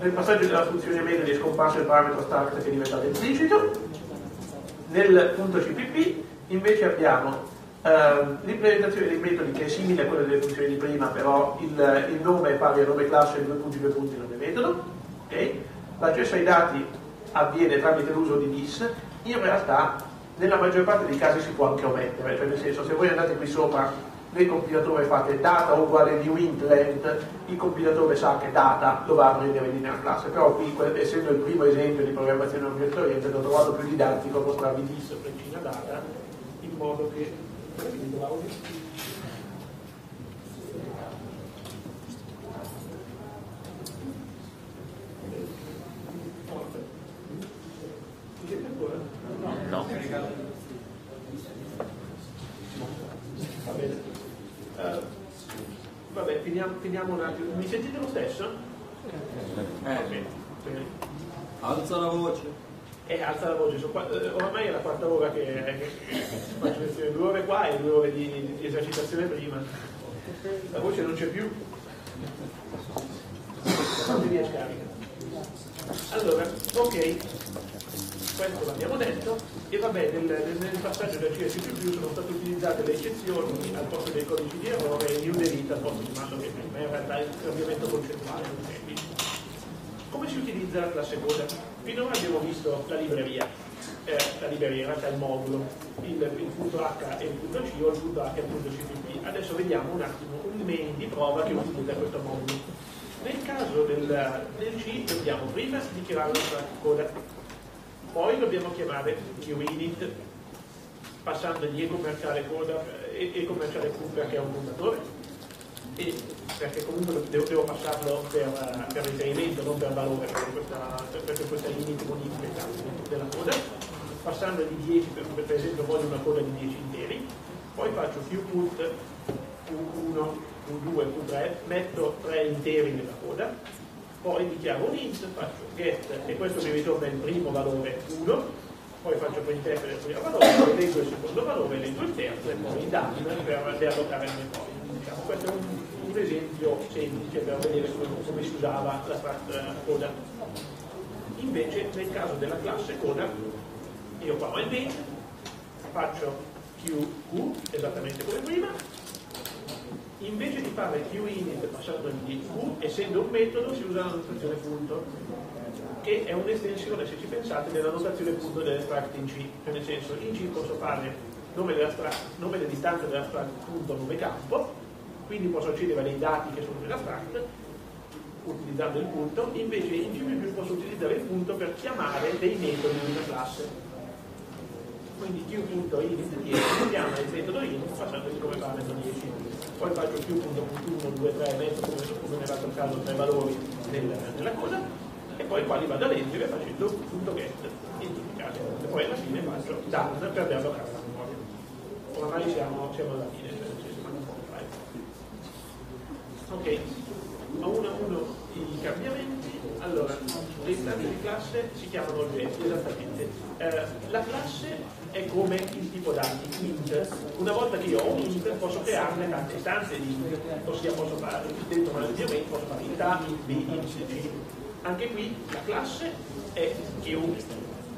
Nel passaggio della funzione metodi è scomparso il parametro start che è diventato implicito. Nel punto CPP invece abbiamo Uh, l'implementazione dei metodi che è simile a quella delle funzioni di prima, però il, il nome è pari al nome classe e due punti due punti nome metodo. Okay? L'accesso ai dati avviene tramite l'uso di dis. In realtà, nella maggior parte dei casi si può anche omettere, cioè nel senso, se voi andate qui sopra nel compilatore fate data uguale new int length, il compilatore sa che data a prendere lì nella classe, però qui, essendo il primo esempio di programmazione object oriented, ho trovato più didattico mostrarvi dis, frecina data, in modo che No. Va bene. Uh, vabbè, finiamo, finiamo, un attimo. Mi sentite lo stesso? Eh. Bene. Alza la voce e alza la voce. Eh, ormai è la quarta ora che, faccio lezione, due ore qua e due ore di, di esercitazione prima. La voce non c'è più. Batteria scarica. Allora, ok, questo l'abbiamo detto, e vabbè, nel, nel, nel passaggio da C a C++ sono state utilizzate le eccezioni al posto dei codici di errore e new delete al posto di mando che prima, in realtà è il cambiamento concettuale. Come si utilizza la classe coda? Finora abbiamo visto la libreria, eh, la libreria in realtà il modulo, il, il, punto H e il punto C o il punto H e il punto CPP. Adesso vediamo un attimo un main di prova che utilizza questo modulo. Nel caso del, del C dobbiamo prima dichiarare la coda, poi dobbiamo chiamare QInit passandogli e commerciale coda e, e commerciale Q perché è un puntatore e perché comunque devo, devo passarlo per, per, riferimento, non per valore, perché questa, perché init modifica della coda, passando di 10, per, per, esempio voglio una coda di 10 interi, poi faccio più put Q1, Q2, Q3, metto 3 interi nella coda, poi dichiaro un int, faccio get e questo mi ritorna il primo valore 1, poi faccio printf del primo valore, leggo il secondo valore, leggo il terzo e poi done per, per allocare il memoria. Diciamo, questo è un un esempio semplice per vedere come, come si usava la struct coda. Invece nel caso della classe coda, io qua ho il main, faccio QQ esattamente come prima, invece di fare QInit passando di Q, essendo un metodo si usa la notazione punto, che è un'estensione, se ci pensate, della notazione punto dell'extract in C, cioè nel senso in C posso fare nome, nome dell'istanza dell'abstract punto nome campo, quindi posso accedere a dei dati che sono nell'abstract utilizzando il punto, invece in G++ posso utilizzare il punto per chiamare dei metodi di una classe. Quindi q.init10 chiama il metodo init facendogli come parametro 10. Poi faccio q.1, 2, 3, metto come, come nell'altro caso tre valori nel, nella cosa e poi qua li vado a leggere facendo get identificare. E poi alla fine faccio done per riallocare la memoria. Ormai siamo, siamo alla fine. Ok, a uno a uno i cambiamenti. Allora, le istanze di classe si chiamano oggetti, esattamente. Eh, la classe è come il tipo dati, int. Una volta che io ho un int posso crearne tante istanze di int, ossia posso fare dentro un argomento, posso fare int A, int B, int C. Anche qui la classe è Q,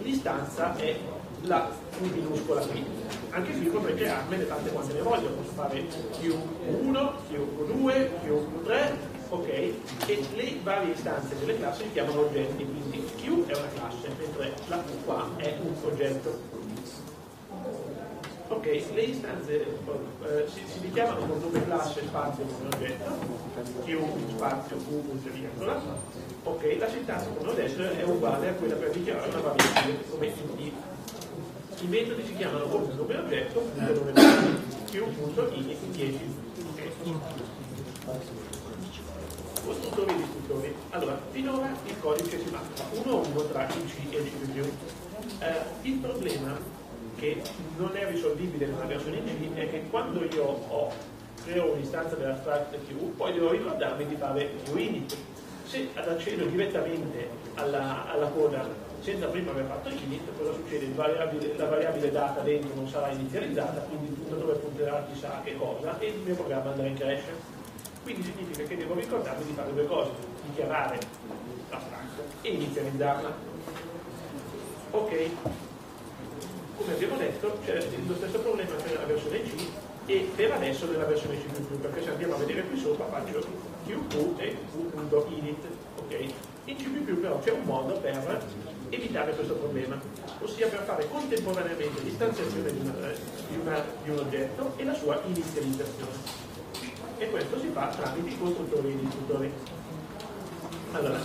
l'istanza è la minuscola qui. Anche qui potrei crearmene tante quante ne voglio, posso fare Q1, Q2, Q3, ok? E le varie istanze delle classi si chiamano oggetti, quindi Q è una classe, mentre la Q qua è un oggetto. Ok, le istanze eh, si, si, richiamano con nome classe spazio come oggetto, q spazio q punto virgola. Ok, la sintassi come ho detto è uguale a quella per dichiarare una variabile come int. I metodi si chiamano come nome oggetto, punto nome q.init 10. Okay. Costruttori e distruttori. Allora, finora il codice si mappa uno a uno tra il C e il C++. Eh, il problema che non è risolvibile nella versione C è che quando io ho, creo un'istanza dell'abstract Q, poi devo ricordarmi di fare QInit. Se accedo direttamente alla, alla coda senza prima aver fatto init, cosa succede? Variabile, la variabile data dentro non sarà inizializzata, quindi tutto dove punterà chissà che cosa, e il mio programma andrà in crash. Quindi significa che devo ricordarmi di fare due cose, dichiarare l'abstract e inizializzarla. Ok, come abbiamo detto c'è lo stesso problema per la versione C e per adesso nella versione C++, perché se andiamo a vedere qui sopra faccio qq e q.init, ok? In C++ però c'è un modo per evitare questo problema, ossia per fare contemporaneamente l'istanziazione di, di, di, un oggetto e la sua inizializzazione. E questo si fa tramite i costruttori e gli istruttori. Allora,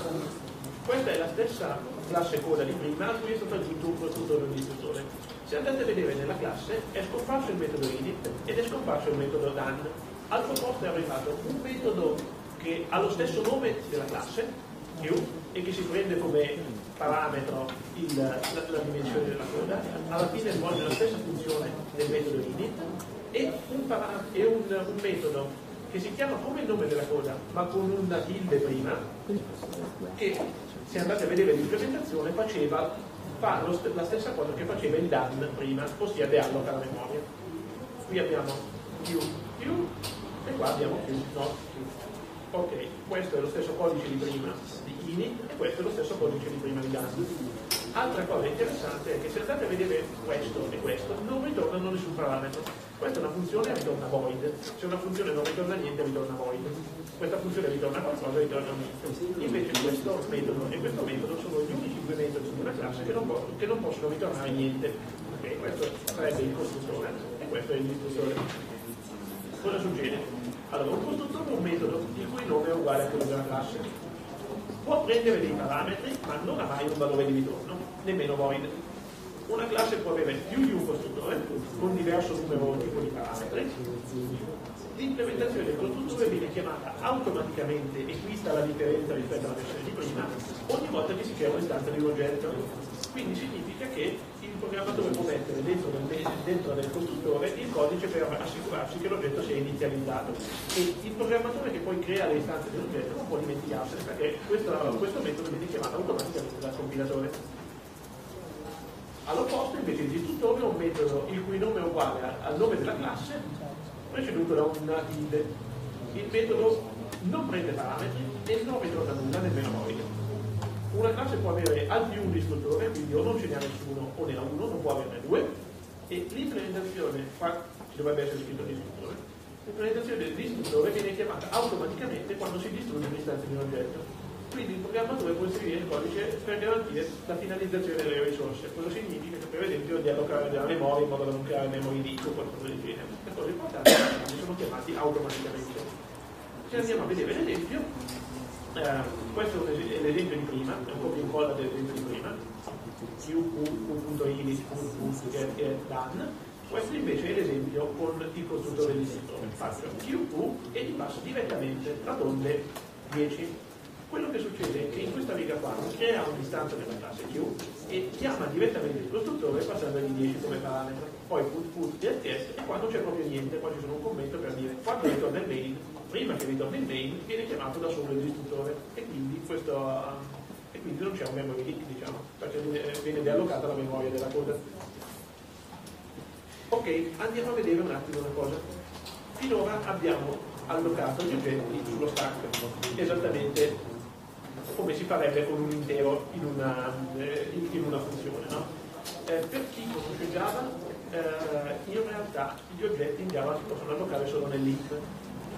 questa è la stessa classe coda di prima a cui è stato aggiunto un costruttore o un istruttore. Se andate a vedere nella classe è scomparso il metodo init ed è scomparso il metodo done. Al suo posto è arrivato un metodo che ha lo stesso nome della classe, e che si prende come parametro il, la, la, dimensione della coda, alla fine svolge la stessa funzione del metodo init e un, e un, un metodo che si chiama come il nome della coda, ma con una tilde prima, che se andate a vedere l'implementazione faceva fa st la stessa cosa che faceva il DAN prima, ossia dealloca la memoria. Qui abbiamo più più e qua abbiamo più not più. Ok, questo è lo stesso codice di prima di init e questo è lo stesso codice di prima di DAN. Altra cosa interessante è che se andate a vedere questo e questo non ritornano nessun parametro. Questa è una funzione e ritorna void. Se una funzione non ritorna niente, ritorna void. Questa funzione ritorna qualcosa, ritorna niente. Invece questo metodo e questo metodo sono gli unici due metodi di una classe che non, che non possono ritornare niente. Okay? Questo sarebbe il costruttore e questo è il distruttore. Cosa succede? Allora, un costruttore è un metodo il cui nome è uguale a quello della classe. Prendere dei parametri, ma non ha mai un valore di ritorno, nemmeno void una classe può avere più di un costruttore con diverso numero tipo di parametri. L'implementazione del costruttore viene chiamata automaticamente, e qui sta la differenza rispetto alla versione di prima, ogni volta che si crea un'istanza di un oggetto. Quindi significa che il programmatore può mettere dentro del, dentro del costruttore il codice per assicurarsi che l'oggetto sia inizializzato. E il programmatore che poi crea le istanze dell'oggetto non può dimenticarsene perché questo, questo metodo viene chiamato automaticamente dal compilatore. All'opposto invece il distruttore è un metodo il cui nome è uguale al nome della classe preceduto da una tilde. Il metodo non prende parametri e non ritorna nulla nemmeno void. Una classe può avere al più un distruttore, quindi o non ce ha nessuno o ne ha uno, non può averne due, e l'implementazione, qua ci dovrebbe essere scritto distruttore, l'implementazione del distruttore viene chiamata automaticamente quando si distrugge un'istanza di un oggetto quindi il programmatore può inserire il codice per garantire la finalizzazione delle risorse. Cosa significa che per esempio di allocare della memoria in modo da non creare memory leak o qualcosa del genere. Le cose importanti sono chiamati automaticamente. Se andiamo a vedere l'esempio, eh, questo è l'esempio di prima, è un po' più in colla dell'esempio di prima, qq.iris.get questo invece è l'esempio con il costruttore di sito. Faccio qq e gli passo direttamente la tonde 10 quello che succede è che in questa riga qua crea un'istanza della classe Q e chiama direttamente il costruttore passandogli 10 come parametro, poi put put e qua non c'è proprio niente, qua ci sono un commento per dire quando ritorna il main, prima che ritorni il main viene chiamato da solo il distruttore e quindi, questo, e quindi non c'è un memory leak diciamo, perché viene deallocata la memoria della coda. Ok, andiamo a vedere un attimo una cosa. Finora abbiamo allocato gli oggetti sullo stack, esattamente come si farebbe con un intero in una, eh, in, in una funzione. No? Eh, per chi conosce Java, eh, in realtà gli oggetti in Java si possono allocare solo nel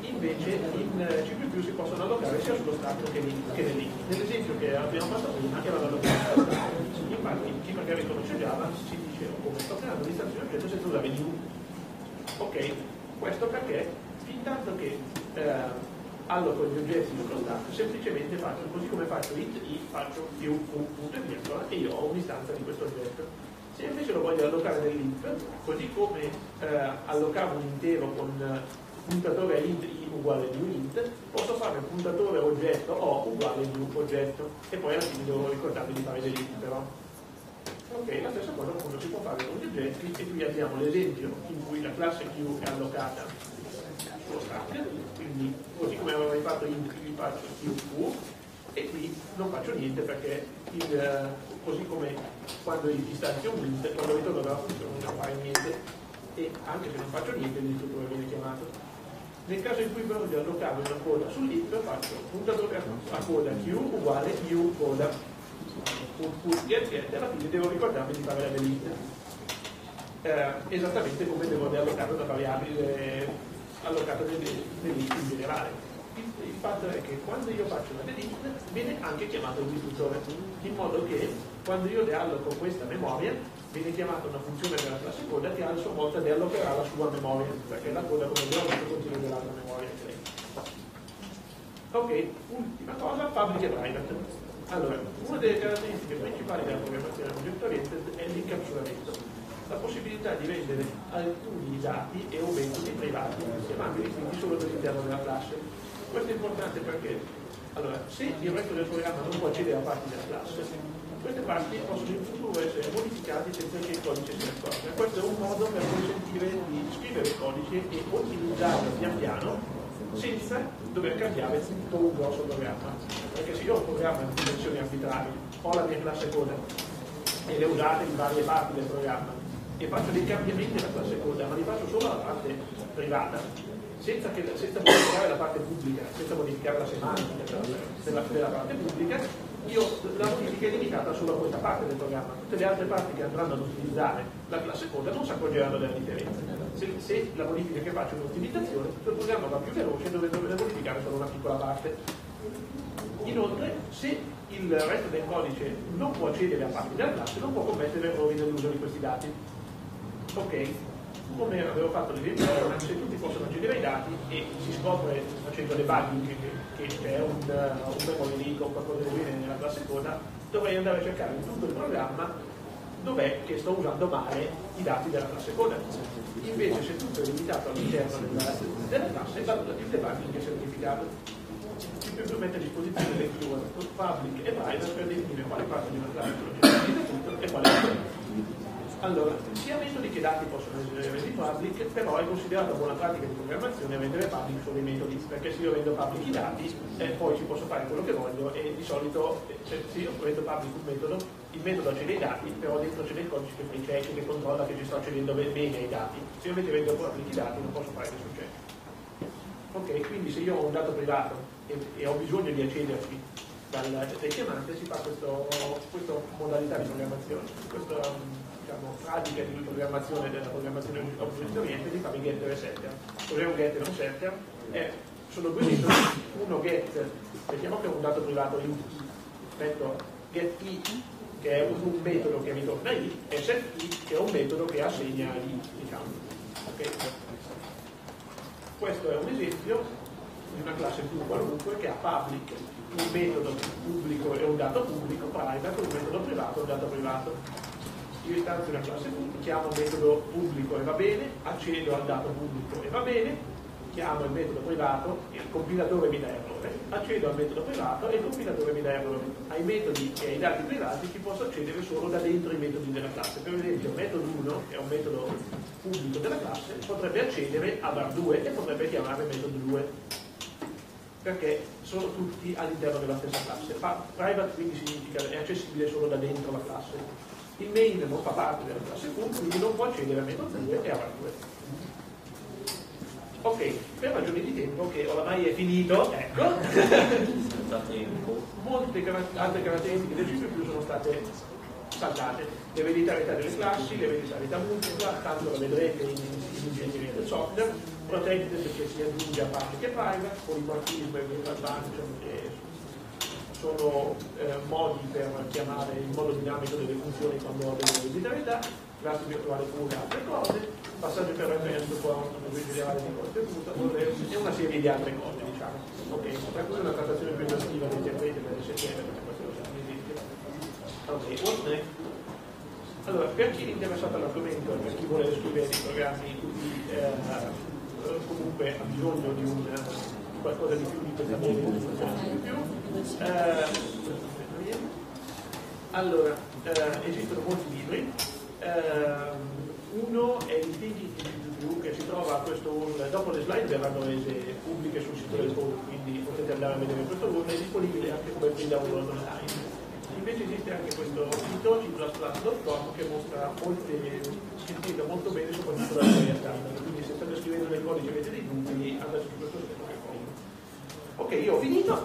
invece in eh, C++ si possono allocare sia sullo stack che, che. Nell'esempio che abbiamo fatto prima allocati sullo stack. Infatti chi magari conosce Java si dice oh, come sto creando un'istanza di oggetto senza usare new Ok, questo perché fin tanto che eh, alloco gli oggetti sullo stato, semplicemente faccio, così come faccio int i, faccio più un punto e virgola e io ho un'istanza di questo oggetto. Se invece lo voglio allocare nell'int, così come eh, allocavo un intero con eh, puntatore int i uguale new int, posso fare puntatore oggetto o uguale new oggetto. E poi alla fine devo ricordarmi di fare dell'int però. Ok, la stessa cosa appunto si può fare con gli oggetti. E qui abbiamo l'esempio in cui la classe Q è allocata. Sullo stack, quindi così come avevo fatto int qui faccio QQ e qui non faccio niente perché il, così come quando istanzio un int, quando ritorno dalla funzione non fare niente. E anche se non faccio niente l'istruttore viene chiamato. Nel caso in cui voglio allocare una coda sull'ip faccio puntatore a coda q uguale u coda. E alla fine devo ricordarmi di fare la delete eh, esattamente come devo allocare una variabile allocata nell'ip in generale. Il, il, fatto è che quando io faccio una delete viene anche chiamato un istruttore in modo che quando io dealloco questa memoria viene chiamata una funzione della classe coda che a sua volta deallocherà la sua memoria, perché la coda come abbiamo visto contiene dell'altra memoria Ok, ultima cosa, public e private. Allora, una delle caratteristiche principali della programmazione object oriented è l'incapsulamento, la possibilità di rendere alcuni dati e o metodi privati chiamabili quindi solo all'interno della classe. Questo è importante perché allora, se il resto del programma non può accedere a parti della classe, queste parti possono in futuro essere modificate senza che il codice sia accorga. Questo è un modo per consentire di scrivere il codice e ottimizzarlo pian piano senza dover cambiare tutto un grosso programma. Perché se io ho un programma di dimensioni arbitrarie, ho la mia classe coda e le usate in varie parti del programma e faccio dei cambiamenti alla classe coda, ma li faccio solo alla parte privata, senza, che, senza modificare la parte pubblica, senza modificare la semantica della, della parte pubblica, io la modifica è limitata solo a questa parte del programma. Tutte le altre parti che andranno ad utilizzare la classe coda non si accorgeranno della differenza. Se, se, la modifica che faccio è un'ottimizzazione, il programma va più veloce dove dovete modificare solo una piccola parte. Inoltre, se il resto del codice non può accedere a parti della classe, non può commettere errori nell'uso di questi dati. Ok, come avevo fatto l'esempio, se tutti possono accedere ai dati e si scopre facendo debugging che, che c'è un, un memory leak o qualcosa del genere nella classe coda, dovrei andare a cercare in tutto il programma dov'è che sto usando male i dati della classe coda. Invece se tutto è limitato all'interno della, della classe, il debugging è semplificato. Ci mette a disposizione le keyword public e private per definire quale parte di una classe è e quale parte allora, sia metodi che dati possono essere resi public, però è considerata buona pratica di programmazione rendere public solo i metodi, perché se io rendo public i dati, eh, poi ci posso fare quello che voglio e di solito eh, se io rendo public un metodo, il metodo accede ai dati, però dentro c'è del codice i check, che controlla che ci sto accedendo bene ai dati. Se io invece rendo public i dati non posso fare nessun check. Ok, quindi se io ho un dato privato e, e ho bisogno di accederci dal, dal chiamante si fa questa modalità di programmazione. Questo, diciamo, pratica di programmazione della programmazione oriented di fare getter e setter. Cos'è un getter e un setter? Eh, sono due metodi, uno get, vediamo che è un dato privato int i, metto get i, che è un, metodo che mi torna i, e set i, che è un metodo che assegna i, diciamo. Okay? Questo è un esempio di una classe più qualunque che ha public un metodo pubblico e un dato pubblico, private, un metodo privato e un dato privato io istanzio una classe chiamo il metodo pubblico e va bene, accedo al dato pubblico e va bene, chiamo il metodo privato, il compilatore mi dà errore, accedo al metodo privato e il compilatore mi dà errore. Ai metodi e ai dati privati ci posso accedere solo da dentro i metodi della classe. Per esempio metodo 1, che è un metodo pubblico della classe, potrebbe accedere a var 2 e potrebbe chiamare metodo 2 perché sono tutti all'interno della stessa classe. Private quindi significa è accessibile solo da dentro la classe il main non fa parte della classe Q, quindi non può accedere a metodo 2 e a var 2. Ok, per ragioni di tempo, che oramai è finito, ecco, molte altre caratteristiche del C++ sono state saltate. L'ereditarietà delle classi, l'ereditarietà multipla, tanto la vedrete in, in ingegneria del software, protected perché si aggiunge a parte che private, polimorfismo e virtual function sono eh, modi per chiamare il modo dinamico delle funzioni quando ho delle ereditarietà classe virtuale pure altre cose, passaggio per con una generale di contenuto e una serie di altre cose, diciamo. Ok, per cui una trattazione più eshaustiva dei template per SQL, perché questo lo siamo esempio. Allora, per chi è interessato all'argomento, per chi vuole scrivere dei programmi, quindi eh, comunque ha bisogno di un qualcosa di più di questa. Eh, allora, eh, esistono molti libri. Eh, uno è il di che si trova a questo URL, dopo le slide verranno rese pubbliche sul sito del forum, quindi potete andare a vedere questo URL, è disponibile anche come free download online. Invece esiste anche questo sito c++.com che mostra molte, si spiega molto bene soprattutto la storia standard, quindi se state scrivendo nel codice avete dei dubbi andate su questo sito. Ok, io ho finito.